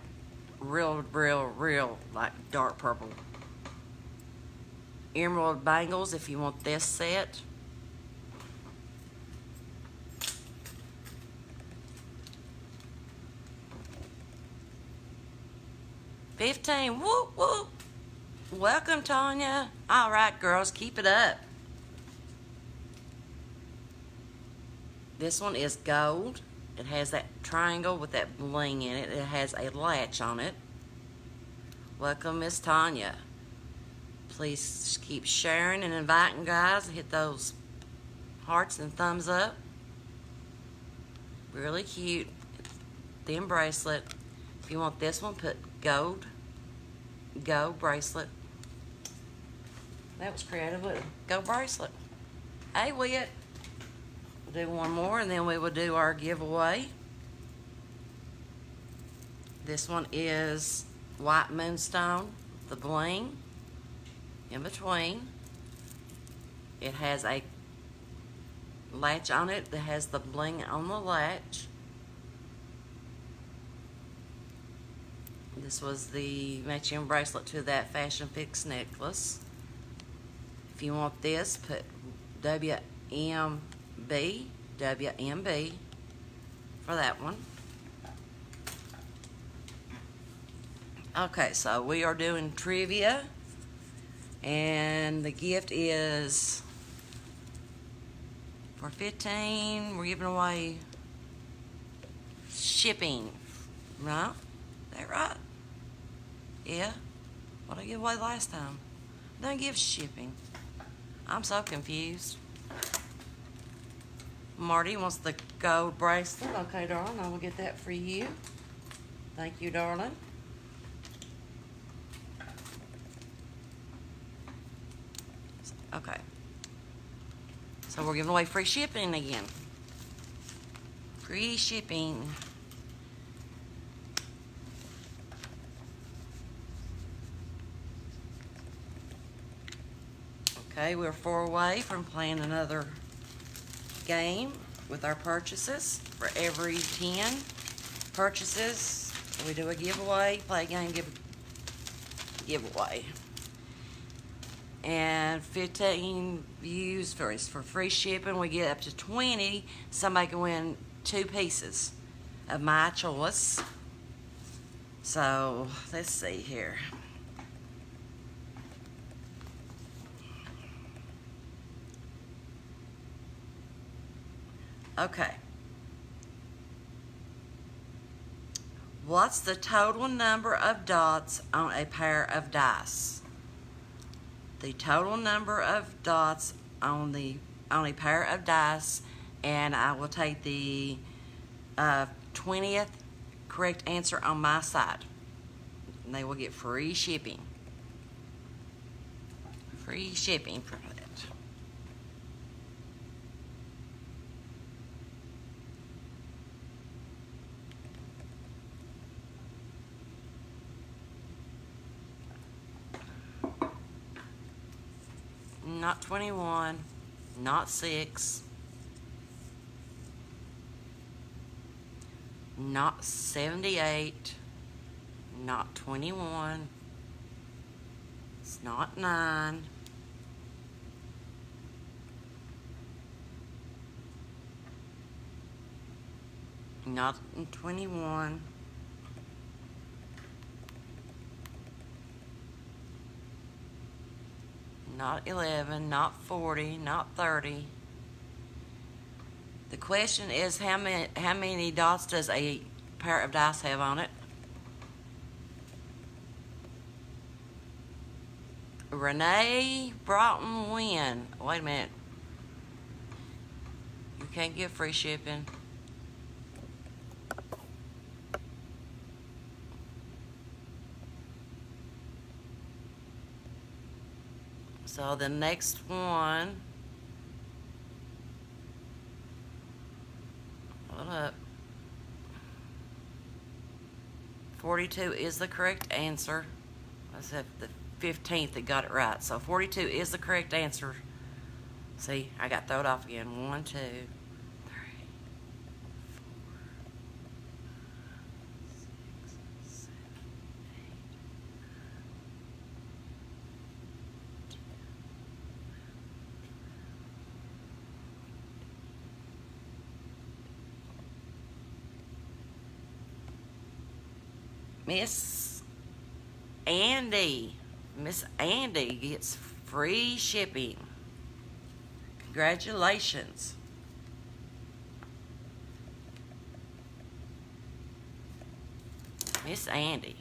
real, real, real, like dark purple. Emerald bangles, if you want this set. Fifteen, whoop, whoop. Welcome, Tanya. All right, girls, keep it up. This one is gold. It has that triangle with that bling in it. It has a latch on it. Welcome, Miss Tanya. Please keep sharing and inviting guys. Hit those hearts and thumbs up. Really cute. Thin bracelet. If you want this one, put gold. Go bracelet. That was creative. Go bracelet. Hey, Wyatt do one more and then we will do our giveaway. This one is White Moonstone, the bling in between. It has a latch on it that has the bling on the latch. This was the matching bracelet to that Fashion Fix necklace. If you want this, put WMB, WMB for that one. Okay, so we are doing trivia, and the gift is for 15. We're giving away shipping, right? That right? Yeah. What did I give away last time? Don't give shipping. I'm so confused. Marty wants the gold bracelet. Okay, darling, I will get that for you. Thank you, darling. Okay. So we're giving away free shipping again. Free shipping. Okay, we're four away from playing another game with our purchases. For every 10 purchases, we do a giveaway, play game, give a giveaway. And 15 views for, for free shipping. We get up to 20. Somebody can win two pieces of my choice. So, let's see here. Okay. What's the total number of dots on a pair of dice? The total number of dots on the on a pair of dice, and I will take the uh, 20th correct answer on my side. And they will get free shipping. Free shipping for that. Not 21, not 6, not 78, not 21, it's not 9, not 21, not 11, not 40, not 30. The question is how many, how many dots does a pair of dice have on it? Renee Broughton win. Wait a minute. You can't get free shipping. So the next one, hold up. 42 is the correct answer. I said the 15th that got it right. So 42 is the correct answer. See, I got thrown off again. One, two, Miss Andy. Miss Andy gets free shipping. Congratulations. Miss Andy.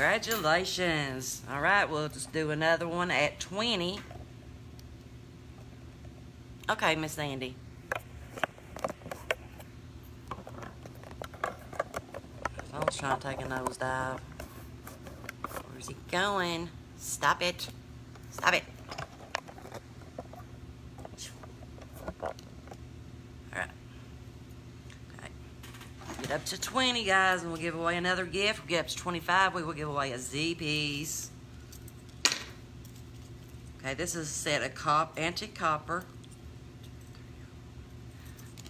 Congratulations. All right, we'll just do another one at 20. Okay, Miss Andy. I was trying to take a nosedive. Where's he going? Stop it. Stop it. get up to 20, guys, and we'll give away another gift. We get up to 25, we will give away a Zi piece. Okay, this is a set of cop antique copper.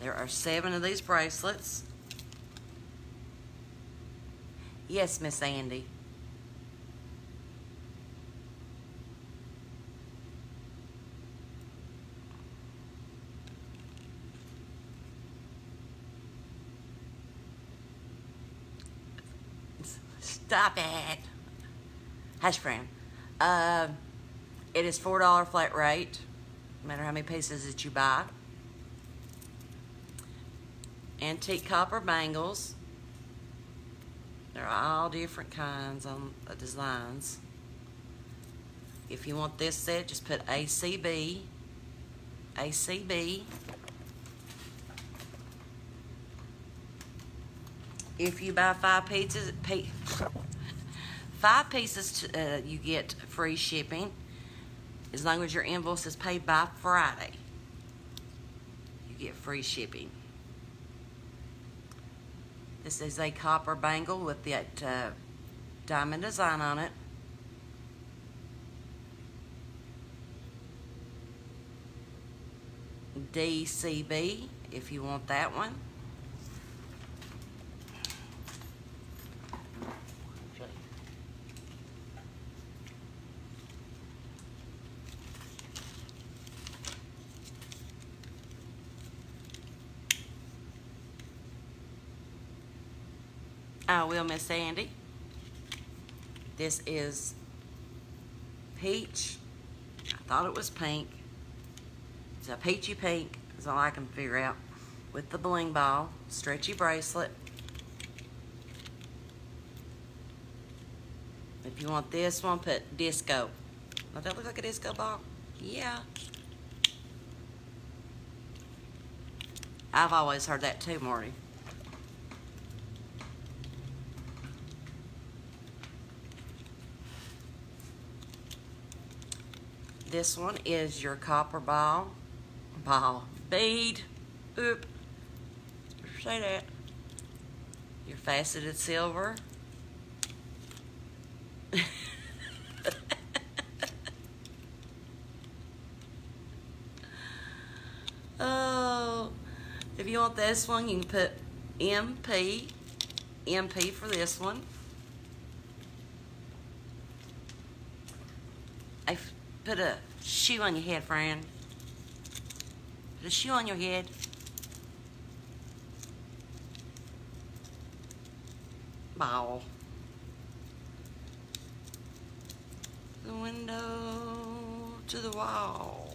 There are seven of these bracelets. Yes, Miss Andy. Stop it. Hash brown. Uh, it is $4 flat rate, no matter how many pieces that you buy. Antique copper bangles. They're all different kinds on the designs. If you want this set, just put ACB. ACB. If you buy five pieces, five pieces, to, uh, you get free shipping as long as your invoice is paid by Friday. You get free shipping. This is a copper bangle with that uh, diamond design on it. DCB if you want that one. I will, Miss Sandy. This is peach. I thought it was pink. It's a peachy pink, is all I can figure out. With the bling ball, stretchy bracelet. If you want this one, put disco. Does that look like a disco ball? Yeah. I've always heard that too, Marty. This one is your copper ball, ball, bead, oop, say that. Your faceted silver. oh, if you want this one, you can put MP, MP for this one. I Put a shoe on your head, friend. Put a shoe on your head. Ball. The window to the wall.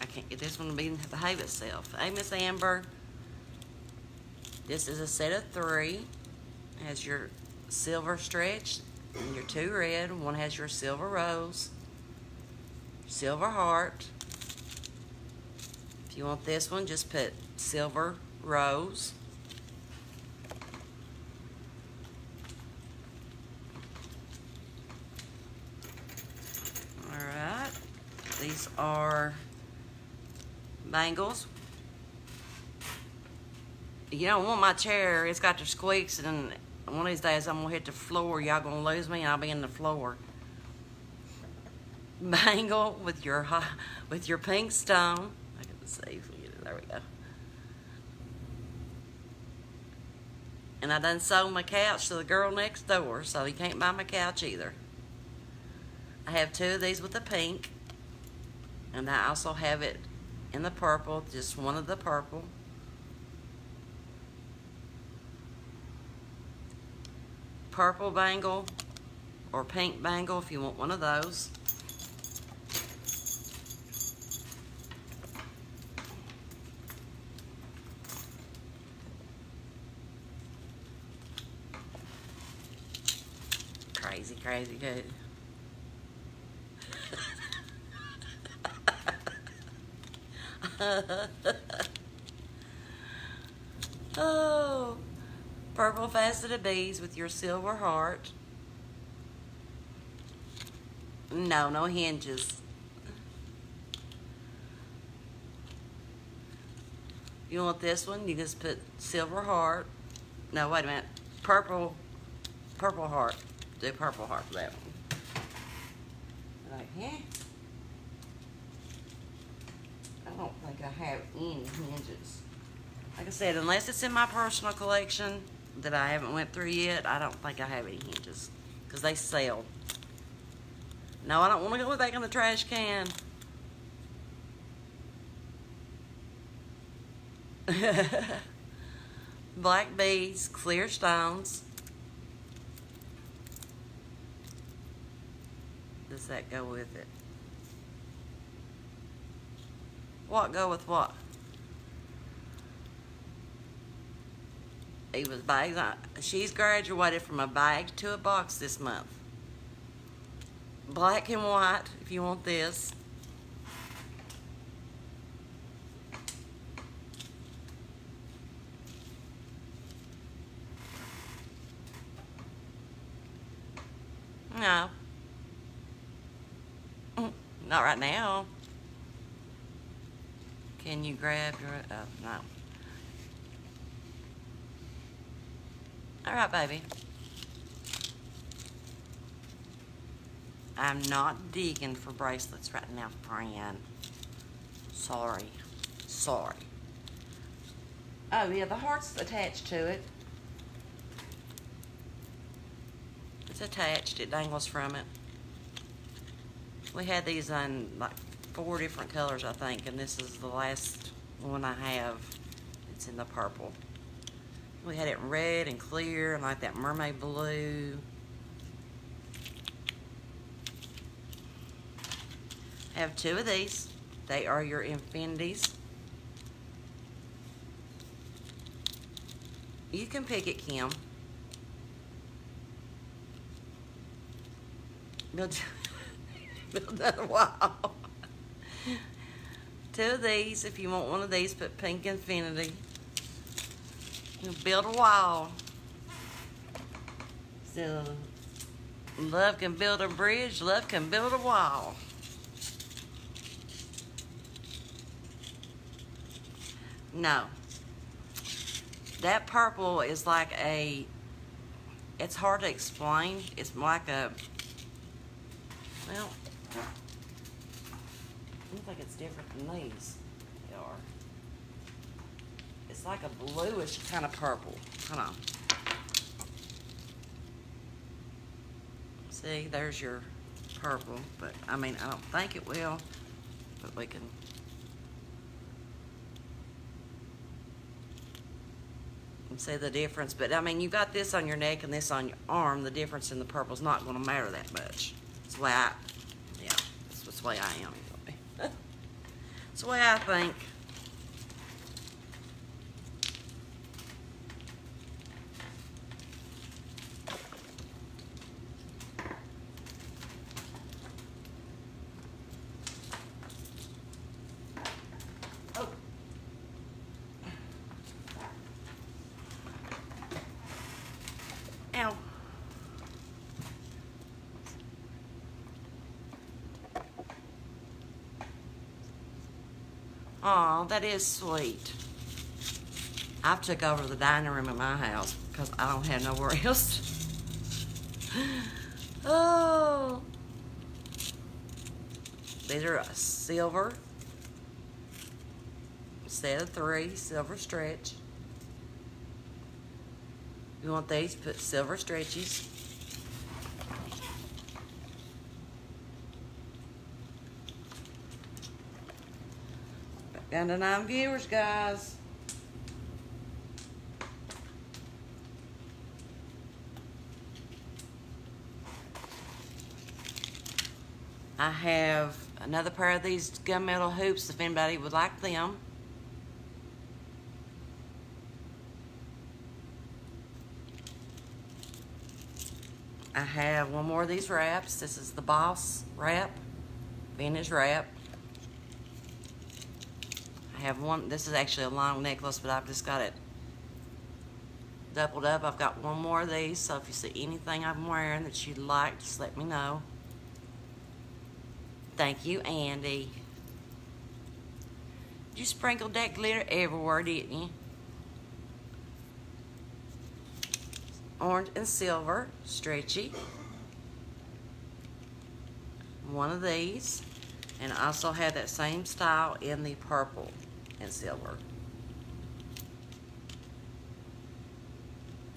I can't get this one to be behave itself. Hey, Miss Amber. This is a set of three. Has your silver stretch and your two red. One has your silver rose, silver heart. If you want this one, just put silver rose. All right, these are bangles. You don't want my chair, it's got the squeaks and one of these days I'm gonna hit the floor. Y'all gonna lose me, and I'll be in the floor. Bangle with your with your pink stone. I can see. There we go. And I done sold my couch to the girl next door, so you can't buy my couch either. I have two of these with the pink, and I also have it in the purple, just one of the purple. Purple bangle or pink bangle if you want one of those. Crazy, crazy good. oh. Purple faceted beads with your silver heart. No, no hinges. You want this one? You just put silver heart. No, wait a minute. Purple, purple heart. Do purple heart for that one. Like, yeah. I don't think I have any hinges. Like I said, unless it's in my personal collection that I haven't went through yet, I don't think I have any hinges. Because they sell. No, I don't want to go back in the trash can. Black beads, clear stones. Does that go with it? What go with what? He was bags. She's graduated from a bag to a box this month. Black and white, if you want this. No. Mm, not right now. Can you grab your, oh, no. All right, baby. I'm not digging for bracelets right now, friend. Sorry. Sorry. Oh, yeah, the heart's attached to it. It's attached. It dangles from it. We had these in like four different colors, I think, and this is the last one I have. It's in the purple. We had it red and clear and like that mermaid blue. I have two of these. They are your infinities. You can pick it, Kim. Build, build another wall. Two of these. If you want one of these, put pink infinity. Build a wall. So, love can build a bridge, love can build a wall. No. That purple is like a, it's hard to explain. It's like a, well, I don't it's different than these. It's like a bluish kind of purple. Hold on. See, there's your purple, but I mean, I don't think it will, but we can. See the difference, but I mean, you got this on your neck and this on your arm. The difference in the purple is not going to matter that much. That's the I, yeah, that's the way I am. that's the way I think. That is sweet. I've took over the dining room in my house because I don't have nowhere else. oh. These are uh, silver. Set of three, silver stretch. You want these, put silver stretchies. Down to nine viewers, guys. I have another pair of these gunmetal hoops if anybody would like them. I have one more of these wraps. This is the Boss wrap, vintage wrap have one, this is actually a long necklace, but I've just got it doubled up. I've got one more of these, so if you see anything I'm wearing that you'd like, just let me know. Thank you, Andy. You sprinkled that glitter everywhere, didn't you? Orange and silver, stretchy. One of these. And I also have that same style in the purple and silver.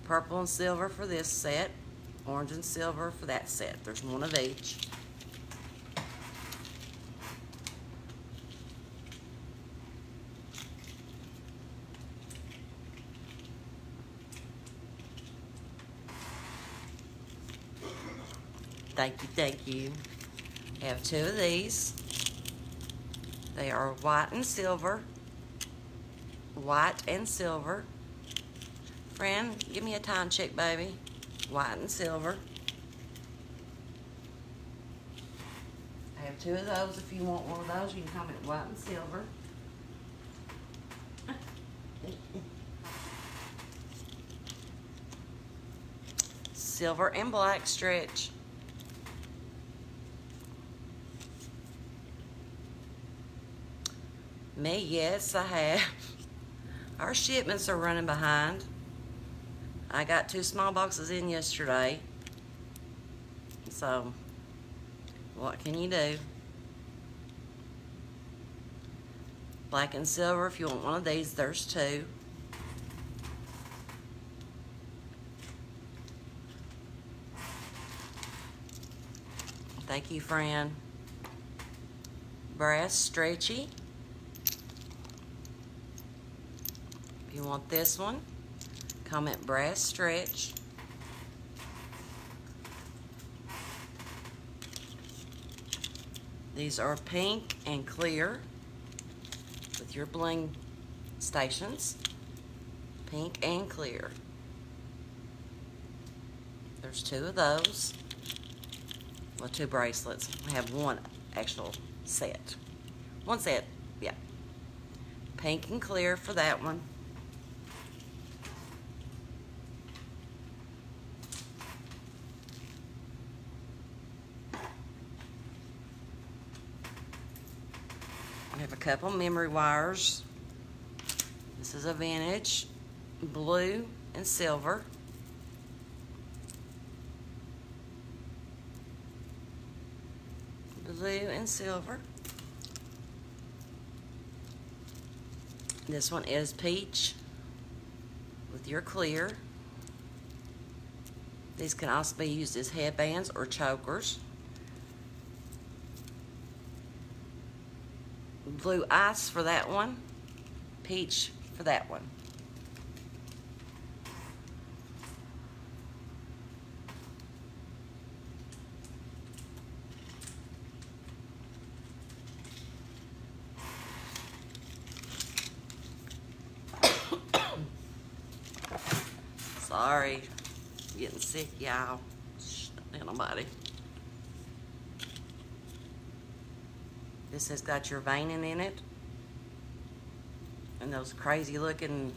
Purple and silver for this set. Orange and silver for that set. There's one of each. Thank you, thank you. I have two of these. They are white and silver. White and silver. Friend, give me a time check, baby. White and silver. I have two of those. If you want one of those, you can comment white and silver. silver and black stretch. Me, yes, I have. Our shipments are running behind. I got two small boxes in yesterday. So, what can you do? Black and silver, if you want one of these, there's two. Thank you, friend. Brass stretchy. If you want this one, comment brass stretch. These are pink and clear with your bling stations. Pink and clear. There's two of those. Well, two bracelets. I have one actual set. One set, yeah. Pink and clear for that one. Couple memory wires. This is a vintage, blue and silver. Blue and silver. This one is peach with your clear. These can also be used as headbands or chokers. Blue ice for that one, peach for that one. Sorry, getting sick, y'all. Nobody. This has got your veining in it. And those crazy looking,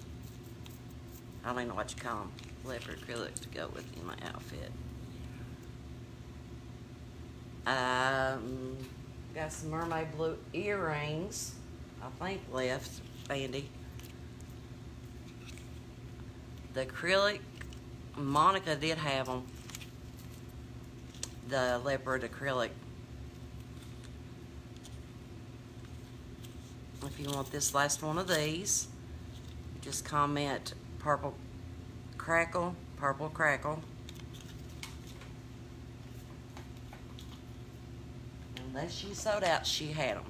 I don't know what you call them, leopard acrylics to go with in my outfit. Um, got some mermaid blue earrings, I think left, Andy. The acrylic, Monica did have them. The leopard acrylic you want this last one of these, just comment purple crackle, purple crackle. Unless she sold out, she had them.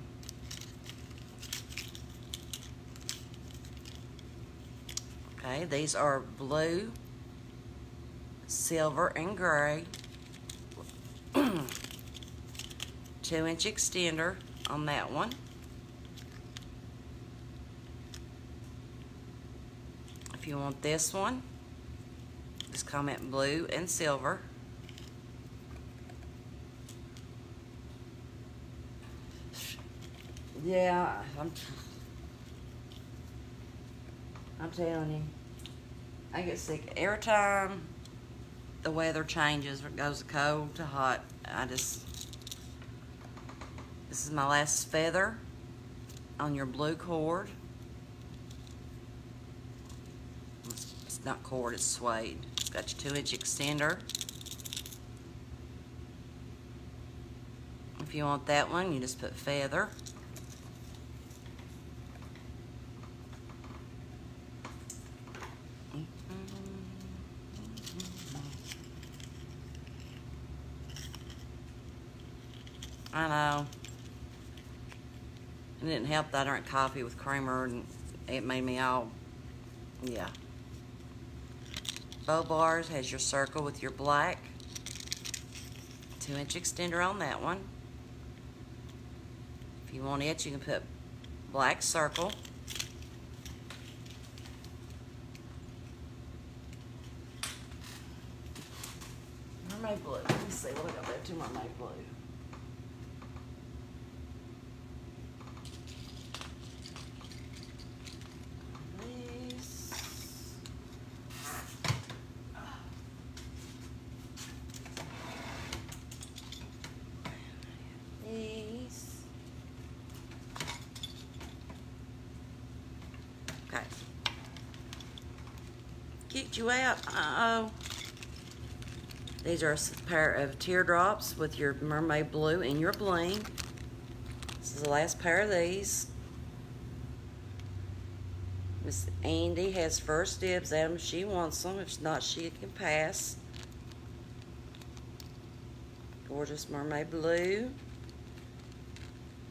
Okay, these are blue, silver, and gray. Two inch extender on that one. You want this one, just comment blue and silver. Yeah, I'm, I'm telling you, I get sick every time the weather changes. It goes cold to hot. I just, this is my last feather. on your blue cord. It's, it's not cord, it's suede. Got your two inch extender. If you want that one, you just put feather. Mm-hmm. I know. It didn't help that I drank coffee with creamer and it made me all, yeah. Bow bars has your circle with your black. Two inch extender on that one. If you want it, you can put black circle. Mermaid blue. Let me see what I got there to mermaid blue. These. These. Okay. Kicked you out. Uh-oh. These are a pair of teardrops with your mermaid blue and your bling. This is the last pair of these. Miss Andy has first dibs at them. She wants them. If not, she can pass. Gorgeous mermaid blue.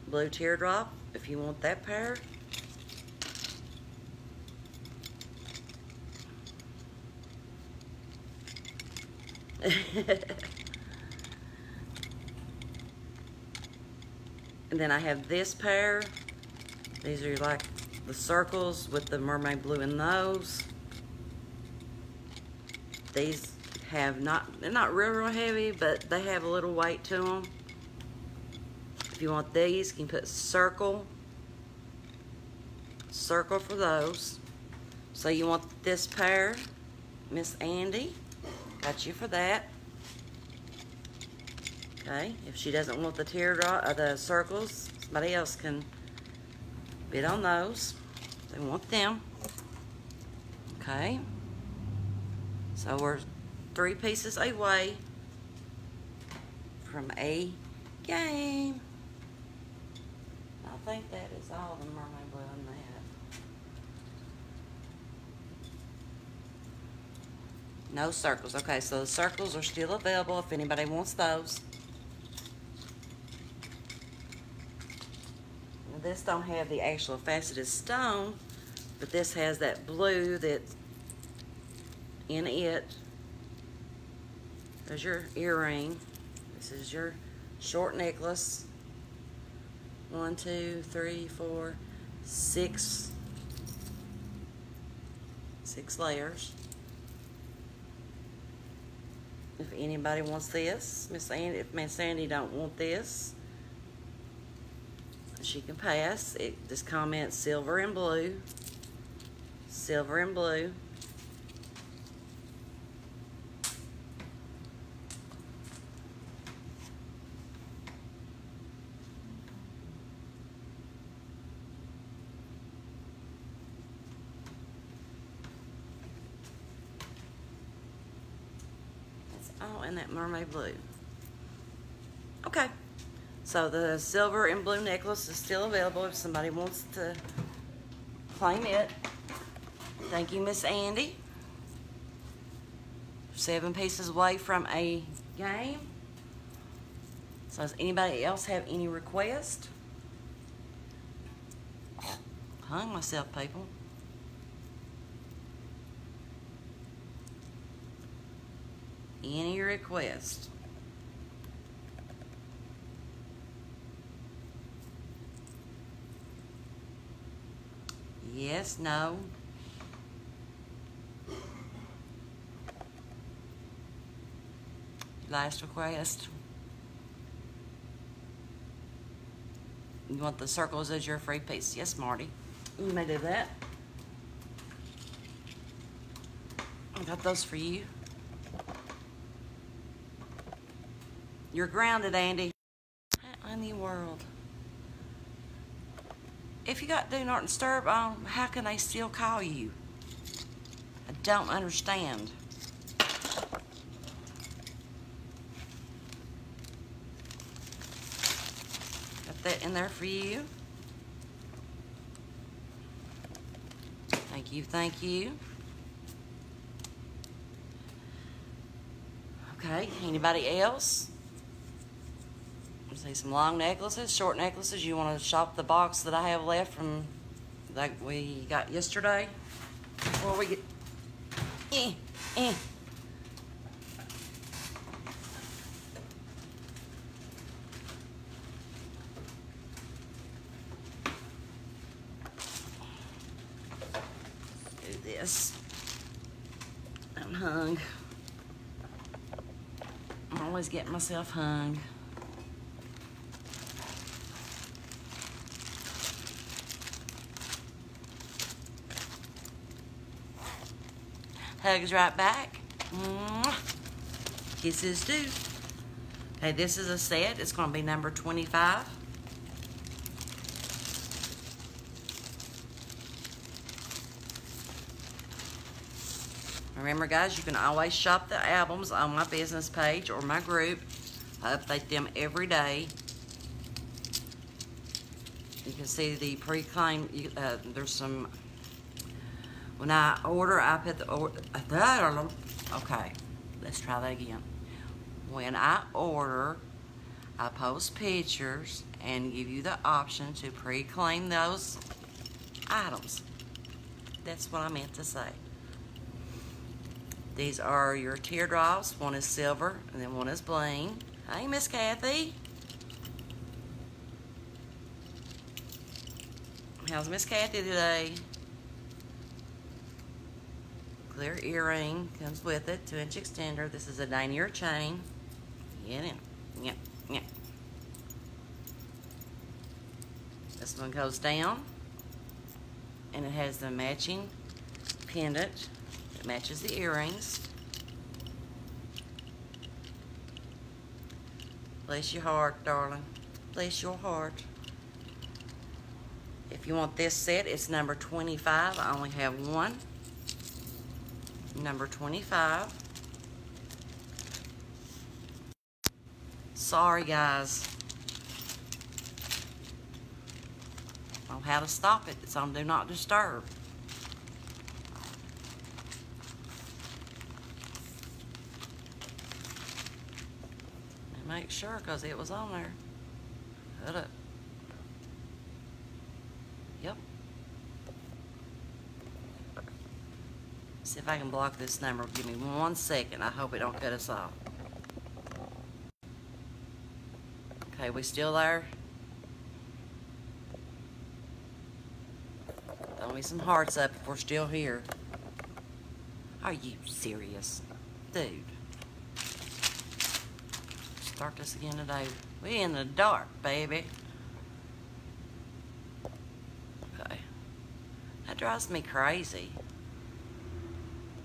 Blue teardrop, if you want that pair. and then I have this pair. These are like the circles with the mermaid blue in those. These have not, they're not real, real heavy, but they have a little weight to them. If you want these, you can put circle, circle for those. So you want this pair, Miss Andy, got you for that. Okay, if she doesn't want the teardrop, uh, the circles, somebody else can bid on those. They want them. Okay. So we're three pieces away from a game. I think that is all the mermaid blue in that. No circles. Okay, so the circles are still available if anybody wants those. Now, This don't have the actual faceted stone, but this has that blue that's in it. There's your earring. This is your short necklace. One, two, three, four, six, six layers. If anybody wants this, Miss Sandy, if Miss Sandy don't want this, she can pass. It just comment silver and blue. Silver and blue. In that mermaid blue. Okay. So the silver and blue necklace is still available if somebody wants to claim it. Thank you, Miss Andy. Seven pieces away from a game. So does anybody else have any request? Hung myself, people. Any request? Yes, no. Last request. You want the circles as your free piece? Yes, Marty. You may do that. I got those for you. You're grounded, Andy. How in the world? if you got do not disturb on, um, how can they still call you? I don't understand. Got that in there for you. Thank you, thank you. Okay, anybody else? See some long necklaces, short necklaces. You want to shop the box that I have left from like we got yesterday before we get. Eh, eh. Do this. I'm hung. I'm always getting myself hung. Hugs right back. Mwah. Kisses too. Okay, this is a set. It's going to be number 25. Remember, guys, you can always shop the albums on my business page or my group. I update them every day. You can see the pre-claim. Uh, there's some. When I order, I put the order. Uh, okay, let's try that again. When I order, I post pictures and give you the option to pre-claim those items. That's what I meant to say. These are your teardrops. One is silver and then one is bling. Hey, Miss Kathy. How's Miss Kathy today? Clear earring comes with it, two inch extender. This is a denier chain. Get in. Yep, yep. This one goes down and it has the matching pendant it matches the earrings. Bless your heart, darling. Bless your heart. If you want this set, it's number 25. I only have one. Number 25. Sorry, guys. Know how to stop it. It's on Do Not Disturb. make sure because it was on there. Hold up. Yep. See if I can block this number. Give me one second. I hope it don't cut us off. Okay, we still there? Throw me some hearts up if we're still here. Are you serious? Dude start this again today. We in the dark, baby. Okay. That drives me crazy.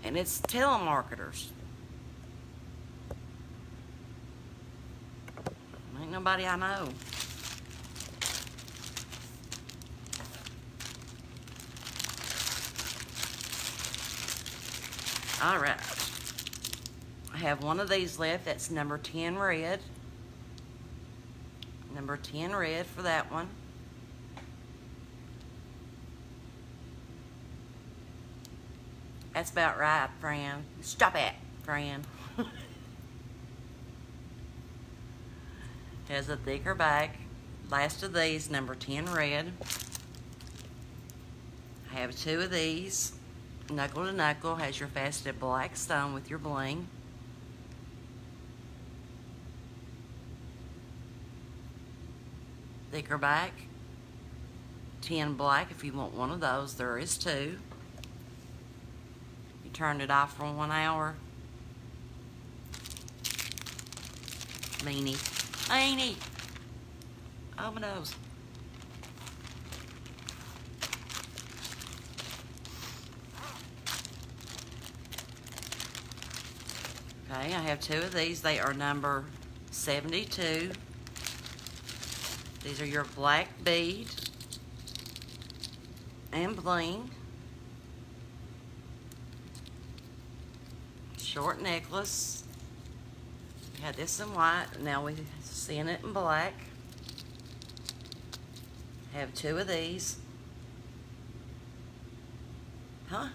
And it's telemarketers. Ain't nobody I know. All right. I have one of these left. That's number 10 red. Number 10 red for that one. That's about right, Fran. Stop it, Fran. Has a thicker back. Last of these, number 10 red. I have two of these. Knuckle to Knuckle has your faceted black stone with your bling. thicker back. 10 black if you want one of those. There is two. Turned it off for one hour. Meanie. Meanie. Oh my nose. Okay, I have two of these. They are number 72 these are your black bead. and bling. Short necklace. Had this in white, now we're seeing it in black. Have two of these. Huh?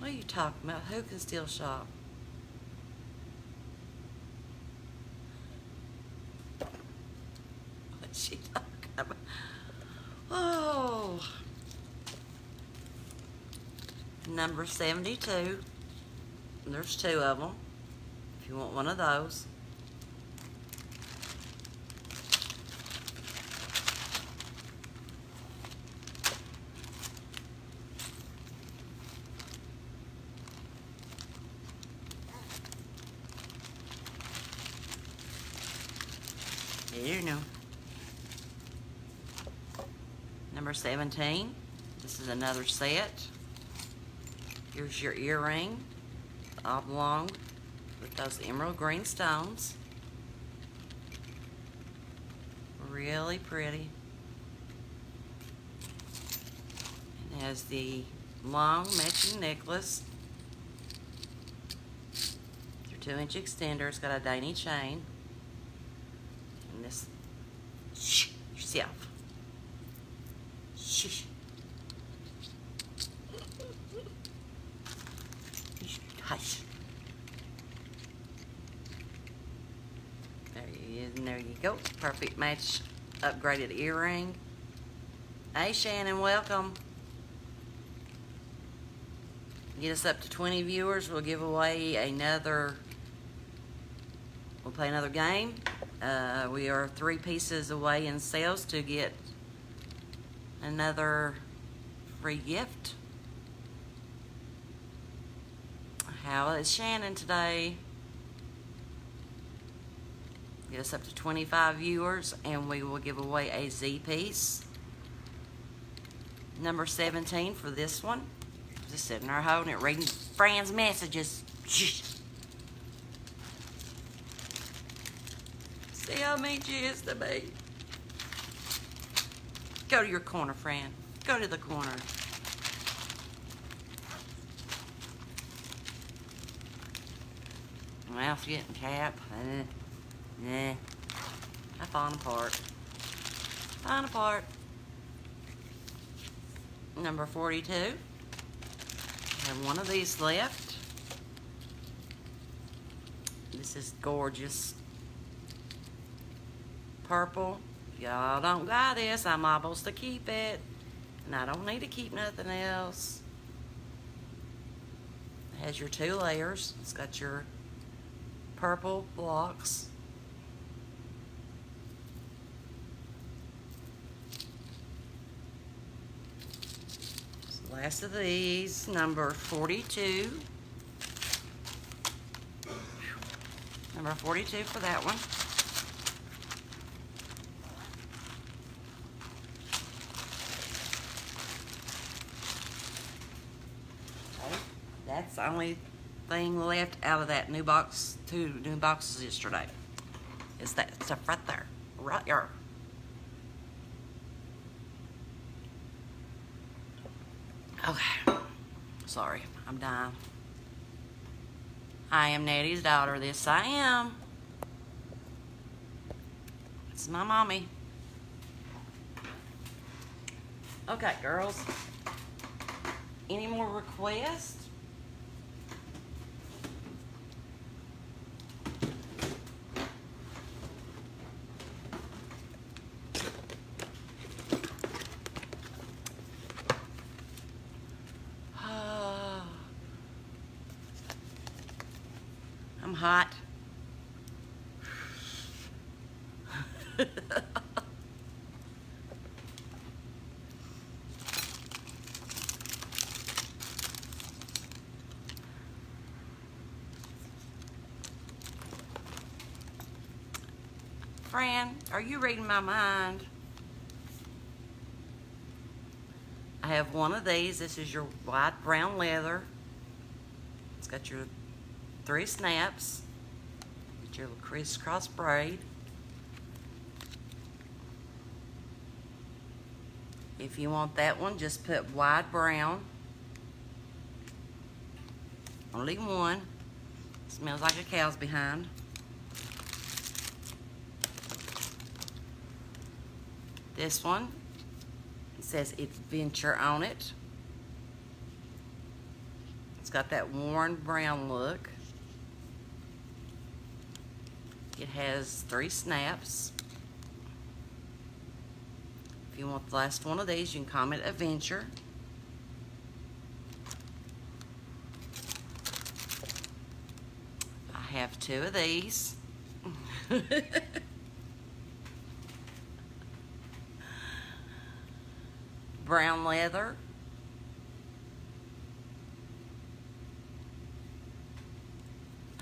What are you talking about? Who can steal shop? What's she talking about? Oh. Number 72. There's two of them. If you want one of those. You know. Number 17. This is another set. Here's your earring, oblong, with those emerald green stones. Really pretty. It has the long matching necklace. Your two inch extender. It's got a dainty chain. And this, shh, yourself. Shh. Hush. There he is, and there you go. Perfect match, upgraded earring. Hey Shannon, welcome. Get us up to 20 viewers. We'll give away another, we'll play another game. Uh, we are three pieces away in sales to get another free gift. How is Shannon today? Get us up to 25 viewers and we will give away a Zi piece. Number 17 for this one. Just sitting there holding it, reading Fran's messages. See how mean she is to me. Go to your corner, Fran. Go to the corner. Mouth getting cap. Uh, nah. I falling apart. Falling apart. Number 42. Have one of these left. This is gorgeous. Purple. Y'all don't got this. I'm supposed to keep it. And I don't need to keep nothing else. It has your two layers. It's got your purple blocks. Last of these, number 42. Number 42 for that one. That's only thing left out of that new box, two new boxes yesterday. Is that stuff right there, right there. Okay, sorry, I'm dying. I am Nettie's daughter. This I am. It's my mommy. Okay, girls. Any more requests? I'm hot. Fran, are you reading my mind? I have one of these. This is your white brown leather. It's got your three snaps. Get your little crisscross braid. If you want that one, just put wide brown. Only one. Smells like a cow's behind. This one, it says Adventure on it. It's got that worn brown look. It has three snaps. If you want the last one of these, you can comment Adventure. I have two of these. Brown leather.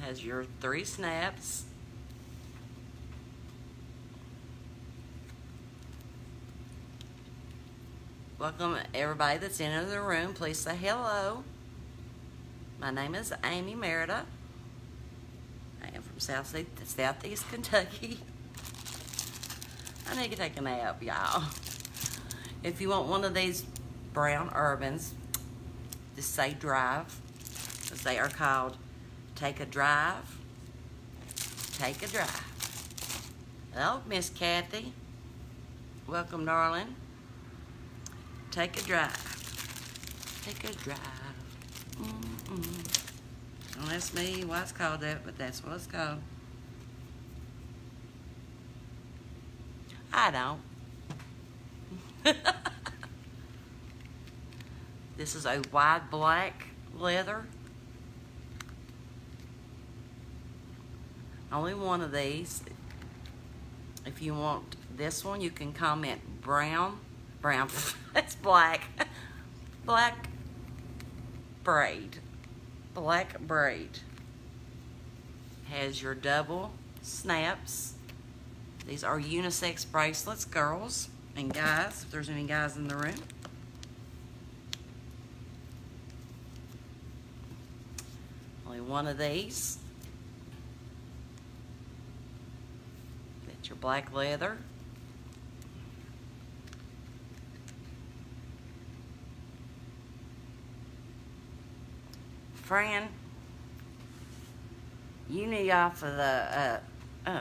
Has your three snaps. Welcome everybody that's in the room. Please say hello. My name is Amy Merida. I am from South Southeast Kentucky. I need to take a nap, y'all. If you want one of these brown urbans, just say drive, because they are called Take a Drive. Take a drive. Hello, Miss Kathy. Welcome, darling. Take a drive. Take a drive. Mm-mm. Don't ask me why it's called that, but that's what it's called. I don't. this is a wide black leather. Only one of these. If you want this one, you can comment brown. Brown. Black. Black braid. Black braid. Has your double snaps. These are unisex bracelets, girls and guys, if there's any guys in the room. Only one of these. That's your black leather. Fran, you need off of the, uh, uh,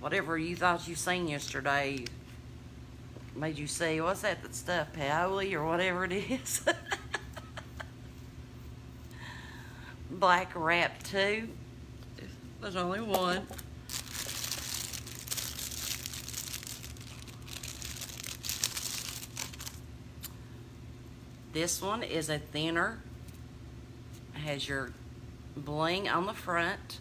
whatever you thought you seen yesterday made you see, what's that, that stuff, paoli or whatever it is? Black wrap two. There's only one. This one is a thinner. It has your bling on the front.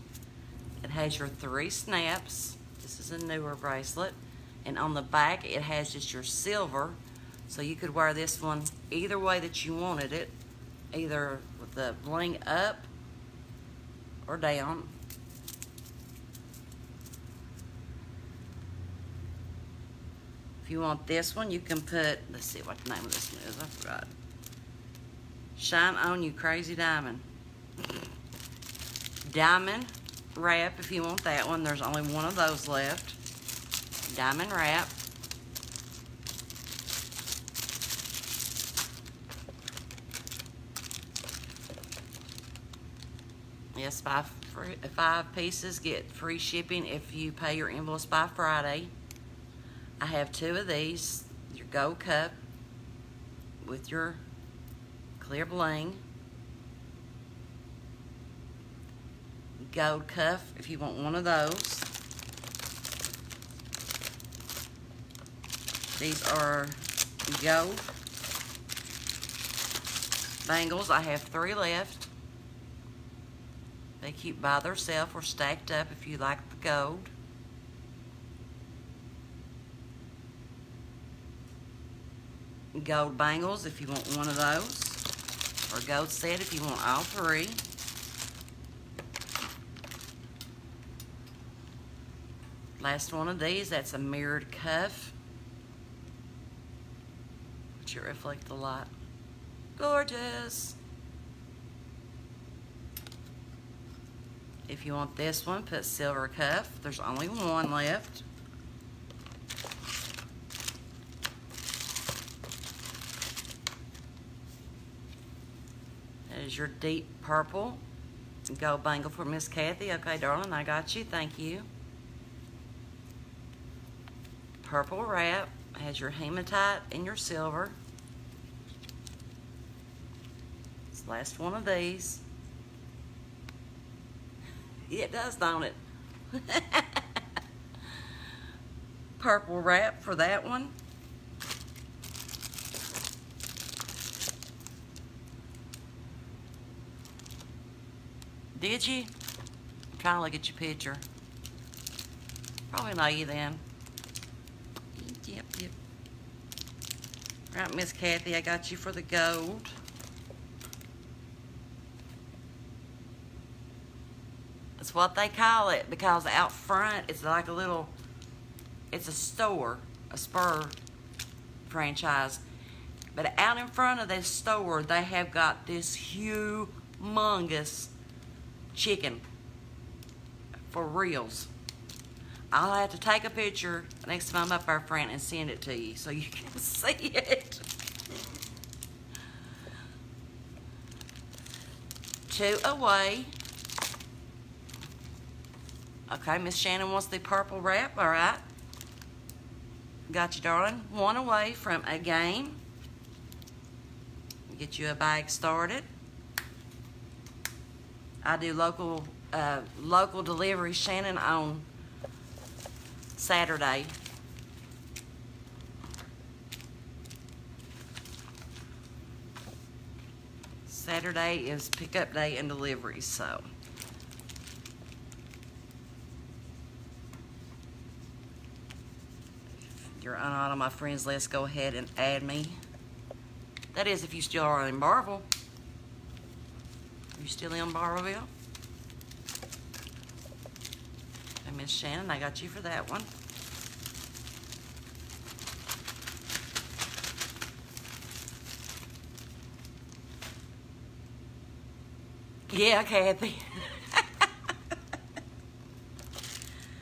It has your three snaps. This is a newer bracelet. And on the back, it has just your silver. So you could wear this one either way that you wanted it. Either with the bling up or down. If you want this one, you can put, let's see what the name of this one is, I forgot. Shine on you crazy diamond. Diamond wrap if you want that one. There's only one of those left. Diamond wrap. Yes, five, five pieces get free shipping if you pay your invoice by Friday. I have two of these. Your gold cup with your clear bling. Gold cuff if you want one of those. These are gold bangles. I have three left. They keep by themselves or stacked up if you like the gold. Gold bangles if you want one of those. Or gold set if you want all three. Last one of these, that's a mirrored cuff. Which it reflect the light. Gorgeous. If you want this one, put silver cuff. There's only one left. That is your deep purple. Go bangle for Miss Kathy. Okay, darling, I got you. Thank you. Purple wrap has your hematite and your silver. It's last one of these. It does, don't it? Purple wrap for that one. Did you? I'm trying to look at your picture. Probably not you then. Yep, yep. Right, Miss Kathy, I got you for the gold. That's what they call it because out front it's like a little, it's a store, a Spur franchise. But out in front of this store, they have got this humongous chicken for reals. I'll have to take a picture next time I'm up our front and send it to you so you can see it. Two away. Okay, Miss Shannon wants the purple wrap, all right. Got you, darling. One away from a game. Get you a bag started. I do local uh, local delivery, Shannon, on Saturday. Saturday is pickup day and delivery, so. If you're on my friends list, go ahead and add me. That is if you still are in Barville. You still in Barville? Miss Shannon, I got you for that one. Yeah, Kathy.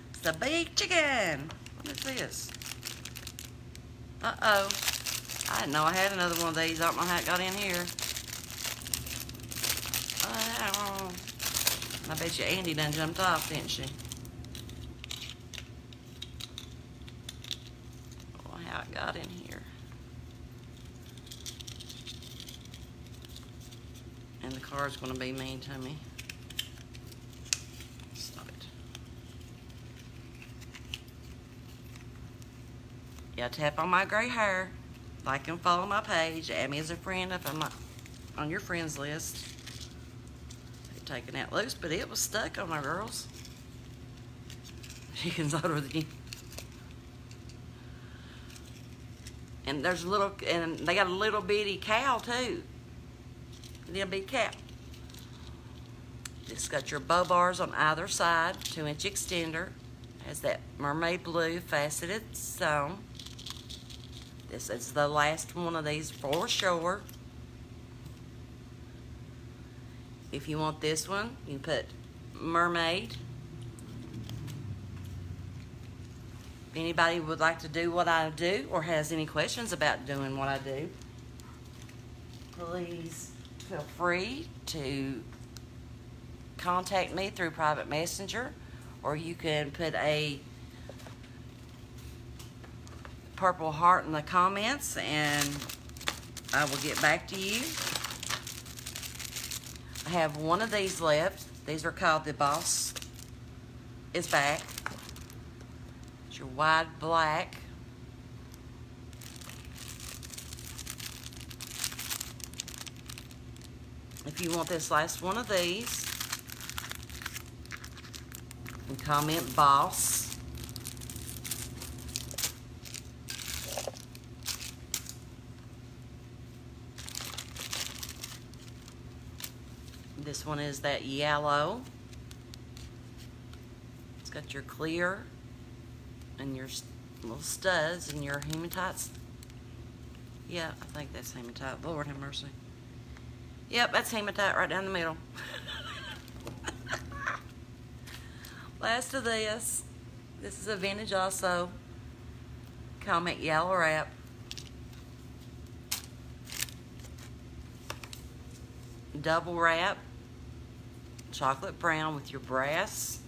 it's the big chicken. What is this? Uh-oh. I didn't know I had another one of these. Uh, I don't know how it got in here. I bet you Andy done jumped off, didn't she? Oh, got in here. And the car's going to be mean to me. Stop it. Yeah, tap on my gray hair. Like and follow my page. Add me as a friend if I'm not on your friends list Taking that loose, but it was stuck on my girls. Chicken's older than you. And there's a little, and they got a little bitty cow too. Little bitty cow. It's got your bow bars on either side, two inch extender. Has that mermaid blue faceted sewn. This is the last one of these for sure. If you want this one, you put mermaid. Anybody would like to do what I do or has any questions about doing what I do, please feel free to contact me through private messenger or you can put a purple heart in the comments and I will get back to you. I have one of these left. These are called the Boss is Back. Your wide black. If you want this last one of these, and comment Boss. This one is that yellow. It's got your clear and your little studs and your hematites. Yeah, I think that's hematite. Lord have mercy. Yep, that's hematite right down the middle. Last of this. This is a vintage also. Comment yellow wrap. double wrap chocolate brown with your brass.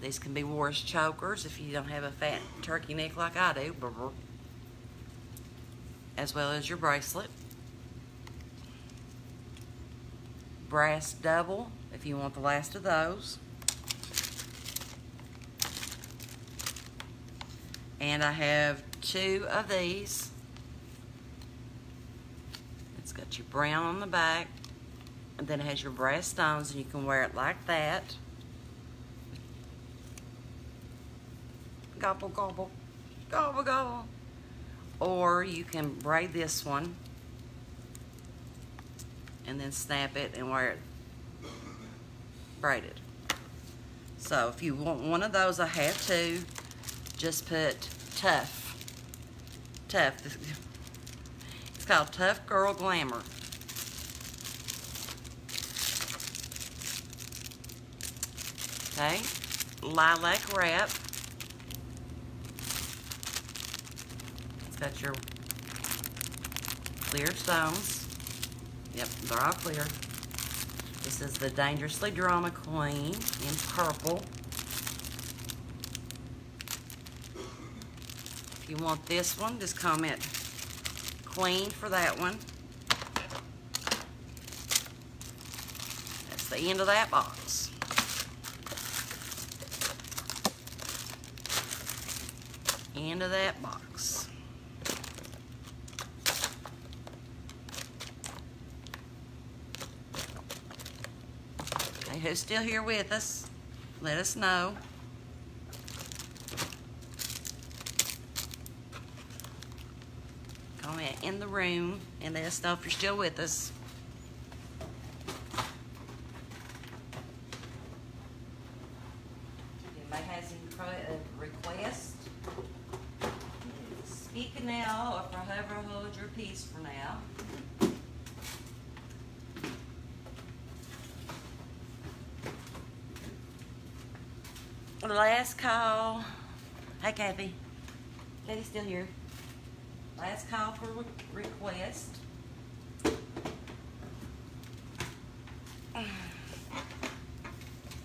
These can be wore as chokers if you don't have a fat turkey neck like I do. As well as your bracelet. Brass double if you want the last of those. And I have two of these. It's got your brown on the back and then it has your brass stones and you can wear it like that. Gobble, gobble, gobble, gobble. Or you can braid this one and then snap it and wear it braided. So if you want one of those, I have two. Just put Tough. Tough. It's called Tough Girl Glamour. Okay, lilac wrap. Got your clear stones. Yep, they're all clear. This is the Dangerously Drama Queen in purple. If you want this one, just comment Queen for that one. That's the end of that box. end of that box. Who's still here with us? Let us know. Comment in the room and let us know if you're still with us. Anybody has any requests? Speak now, or forever hold your peace for now. Last call. Hey, Kathy. Kathy's still here. Last call for re request.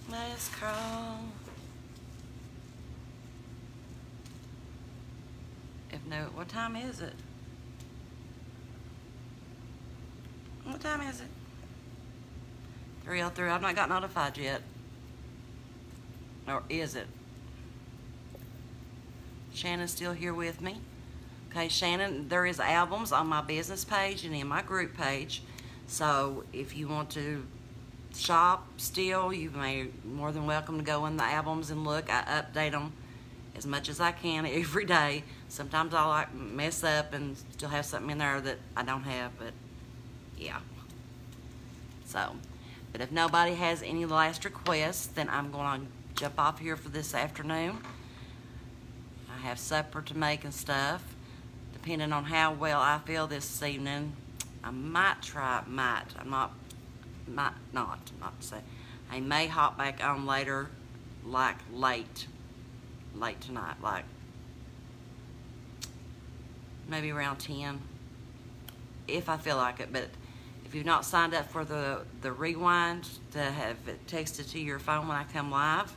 Last call. If no, what time is it? What time is it? 303. I've not got notified yet. Or is it? Shannon's still here with me. Okay, Shannon, there is albums on my business page and in my group page. So if you want to shop still, you may more than welcome to go in the albums and look. I update them as much as I can every day. Sometimes I'll like mess up and still have something in there that I don't have, but yeah. So, but if nobody has any last requests, then I'm going to jump off here for this afternoon. I have supper to make and stuff. Depending on how well I feel this evening, I might try, might, I'm not, might not, not to say. I may hop back on later, like late, late tonight, like maybe around 10, if I feel like it. But if you've not signed up for the, the rewind to have it texted to your phone when I come live,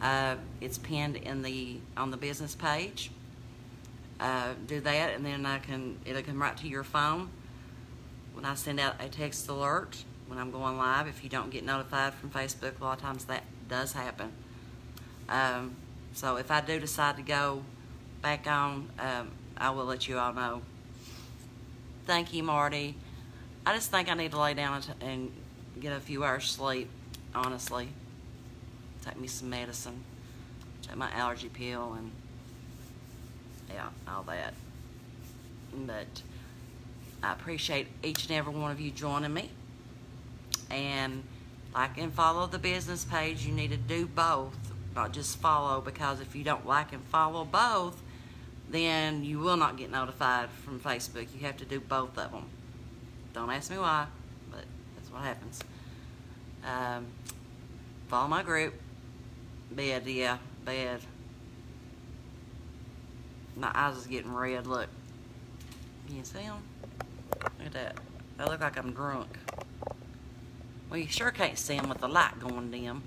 uh, it's pinned in the on the business page. Uh, do that, and then I can it'll come right to your phone when I send out a text alert when I'm going live. If you don't get notified from Facebook, a lot of times that does happen. Um, so if I do decide to go back on, um, I will let you all know. Thank you, Marty. I just think I need to lay down and get a few hours sleep, honestly. Take me some medicine, take my allergy pill, and yeah, all that. But I appreciate each and every one of you joining me. And like and follow the business page, you need to do both, not just follow, because if you don't like and follow both, then you will not get notified from Facebook. You have to do both of them. Don't ask me why, but that's what happens. Um, follow my group. Bed, yeah, bed. My eyes is getting red, look. can You see them? Look at that. I look like I'm drunk. Well, you sure can't see them with the light going dim.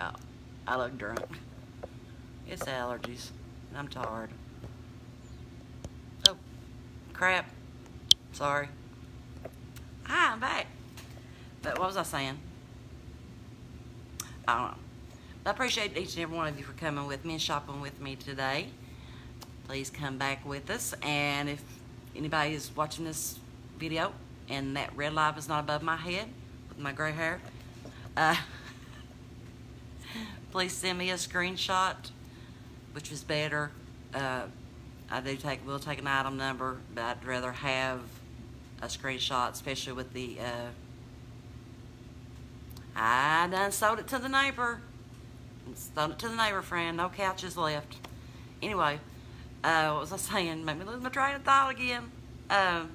Oh, I look drunk. It's allergies. I'm tired. Oh, crap. Sorry. Hi, I'm back. But what was I saying? I don't know. I appreciate each and every one of you for coming with me and shopping with me today. Please come back with us. And if anybody is watching this video and that red light is not above my head with my gray hair, uh, please send me a screenshot, which is better. Uh, I do take, we'll take an item number, but I'd rather have a screenshot, especially with the, uh, I done sold it to the neighbor. Sold it to the neighbor friend. No couches left. Anyway, uh, what was I saying? Made me lose my train of thought again. Um,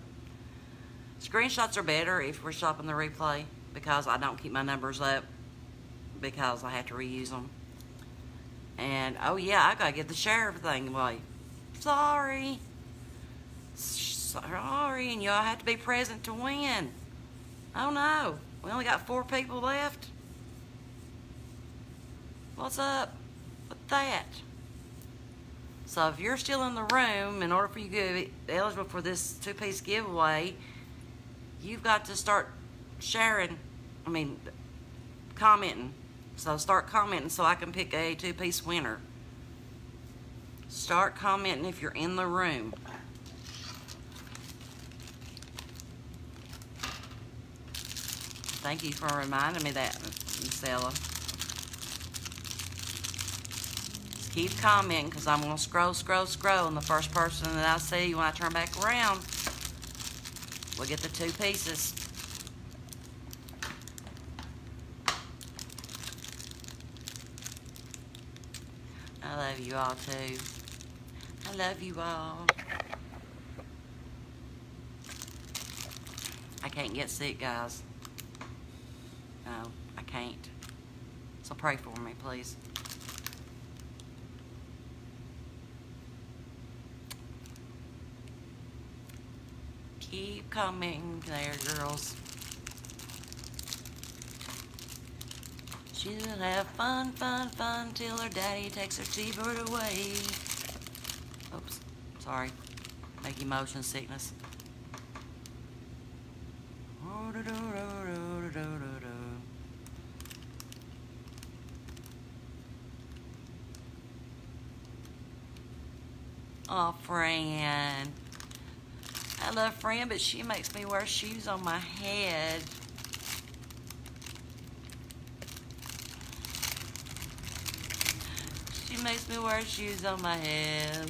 screenshots are better if we're shopping the replay because I don't keep my numbers up because I have to reuse them. And, oh yeah, I gotta give the sheriff thing away. Sorry. Sorry, and y'all have to be present to win. Oh no, we only got four people left. What's up with that? So if you're still in the room, in order for you to be eligible for this two-piece giveaway, you've got to start sharing, I mean, commenting. So start commenting so I can pick a two-piece winner. Start commenting if you're in the room. Thank you for reminding me that, Stella. Keep commenting because I'm going to scroll, scroll, scroll. And the first person that I see when I turn back around will get the two pieces. I love you all too. I love you all. I can't get sick, guys. No, I can't. So pray for me, please. Keep coming there, girls. She'll have fun, fun, fun till her daddy takes her T-bird away. Oops, sorry. Making motion sickness. Oh, Fran. I love Fran, but she makes me wear shoes on my head. She makes me wear shoes on my head.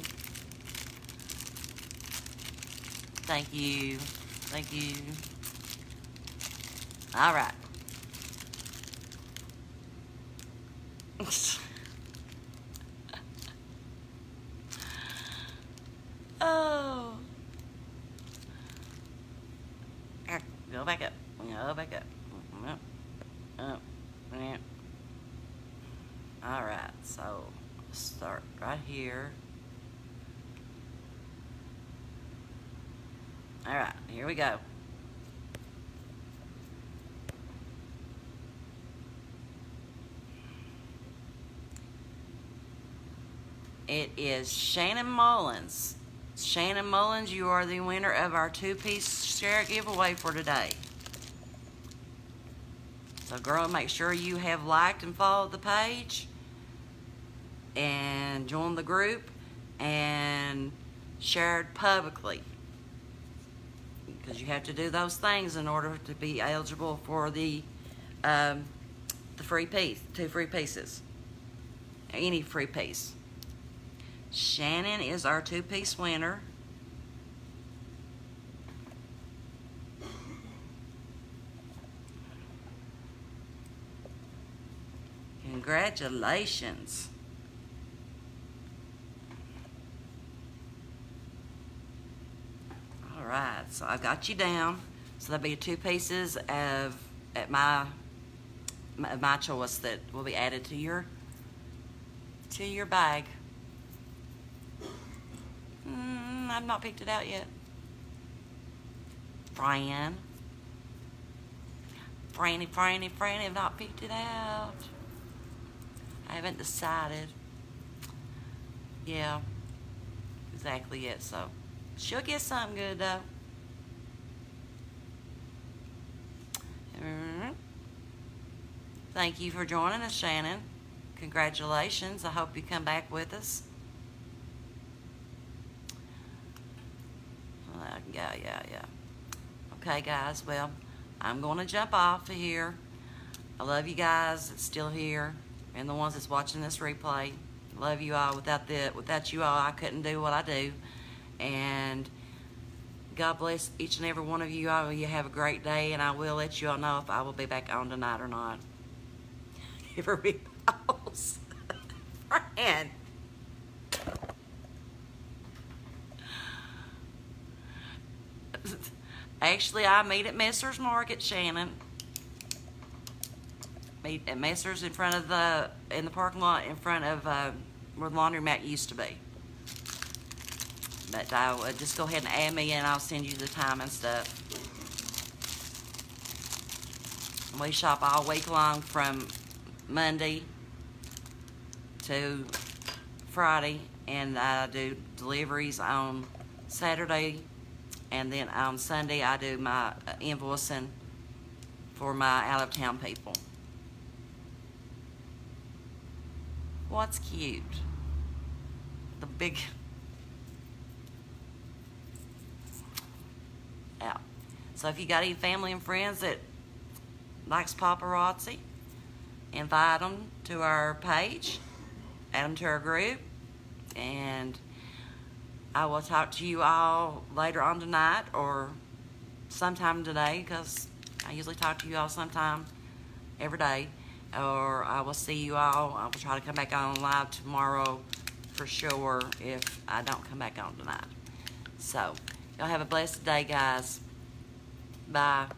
Thank you. Thank you. All right. oh. Go back up. Go back up. Up. Up. All right. So start right here. All right. Here we go. It is Shannon Mullins. Shannon Mullins, you are the winner of our two-piece share giveaway for today. So girl, make sure you have liked and followed the page and joined the group and shared publicly because you have to do those things in order to be eligible for the um, the free piece, two free pieces, any free piece. Shannon is our two-piece winner. Congratulations. All right, so I've got you down. So there'll be two pieces of at my my choice that will be added to your to your bag. Mm, I've not picked it out yet. Fran. Franny, Franny, Franny have not picked it out. I haven't decided. Yeah, exactly it. So she'll get something good though. Thank you for joining us, Shannon. Congratulations. I hope you come back with us. Uh, yeah, yeah, yeah. Okay, guys. Well, I'm going to jump off of here. I love you guys that's still here and the ones that's watching this replay. Love you all. Without the without you all, I couldn't do what I do. And God bless each and every one of you. all. You have a great day, and I will let you all know if I will be back on tonight or not. Big balls. Friend. Actually, I meet at Messer's Market, Shannon. Meet at Messer's in front of the, in the parking lot in front of uh, where the laundromat used to be. But I will just go ahead and add me and I'll send you the time and stuff. We shop all week long from Monday to Friday and I do deliveries on Saturday and then on Sunday I do my uh, invoicing for my out-of-town people. What's cute? The big... Yeah. So if you got any family and friends that likes paparazzi, invite them to our page, add them to our group, and I will talk to you all later on tonight or sometime today because I usually talk to you all sometime every day. Or I will see you all. I will try to come back on live tomorrow for sure if I don't come back on tonight. So, y'all have a blessed day, guys. Bye.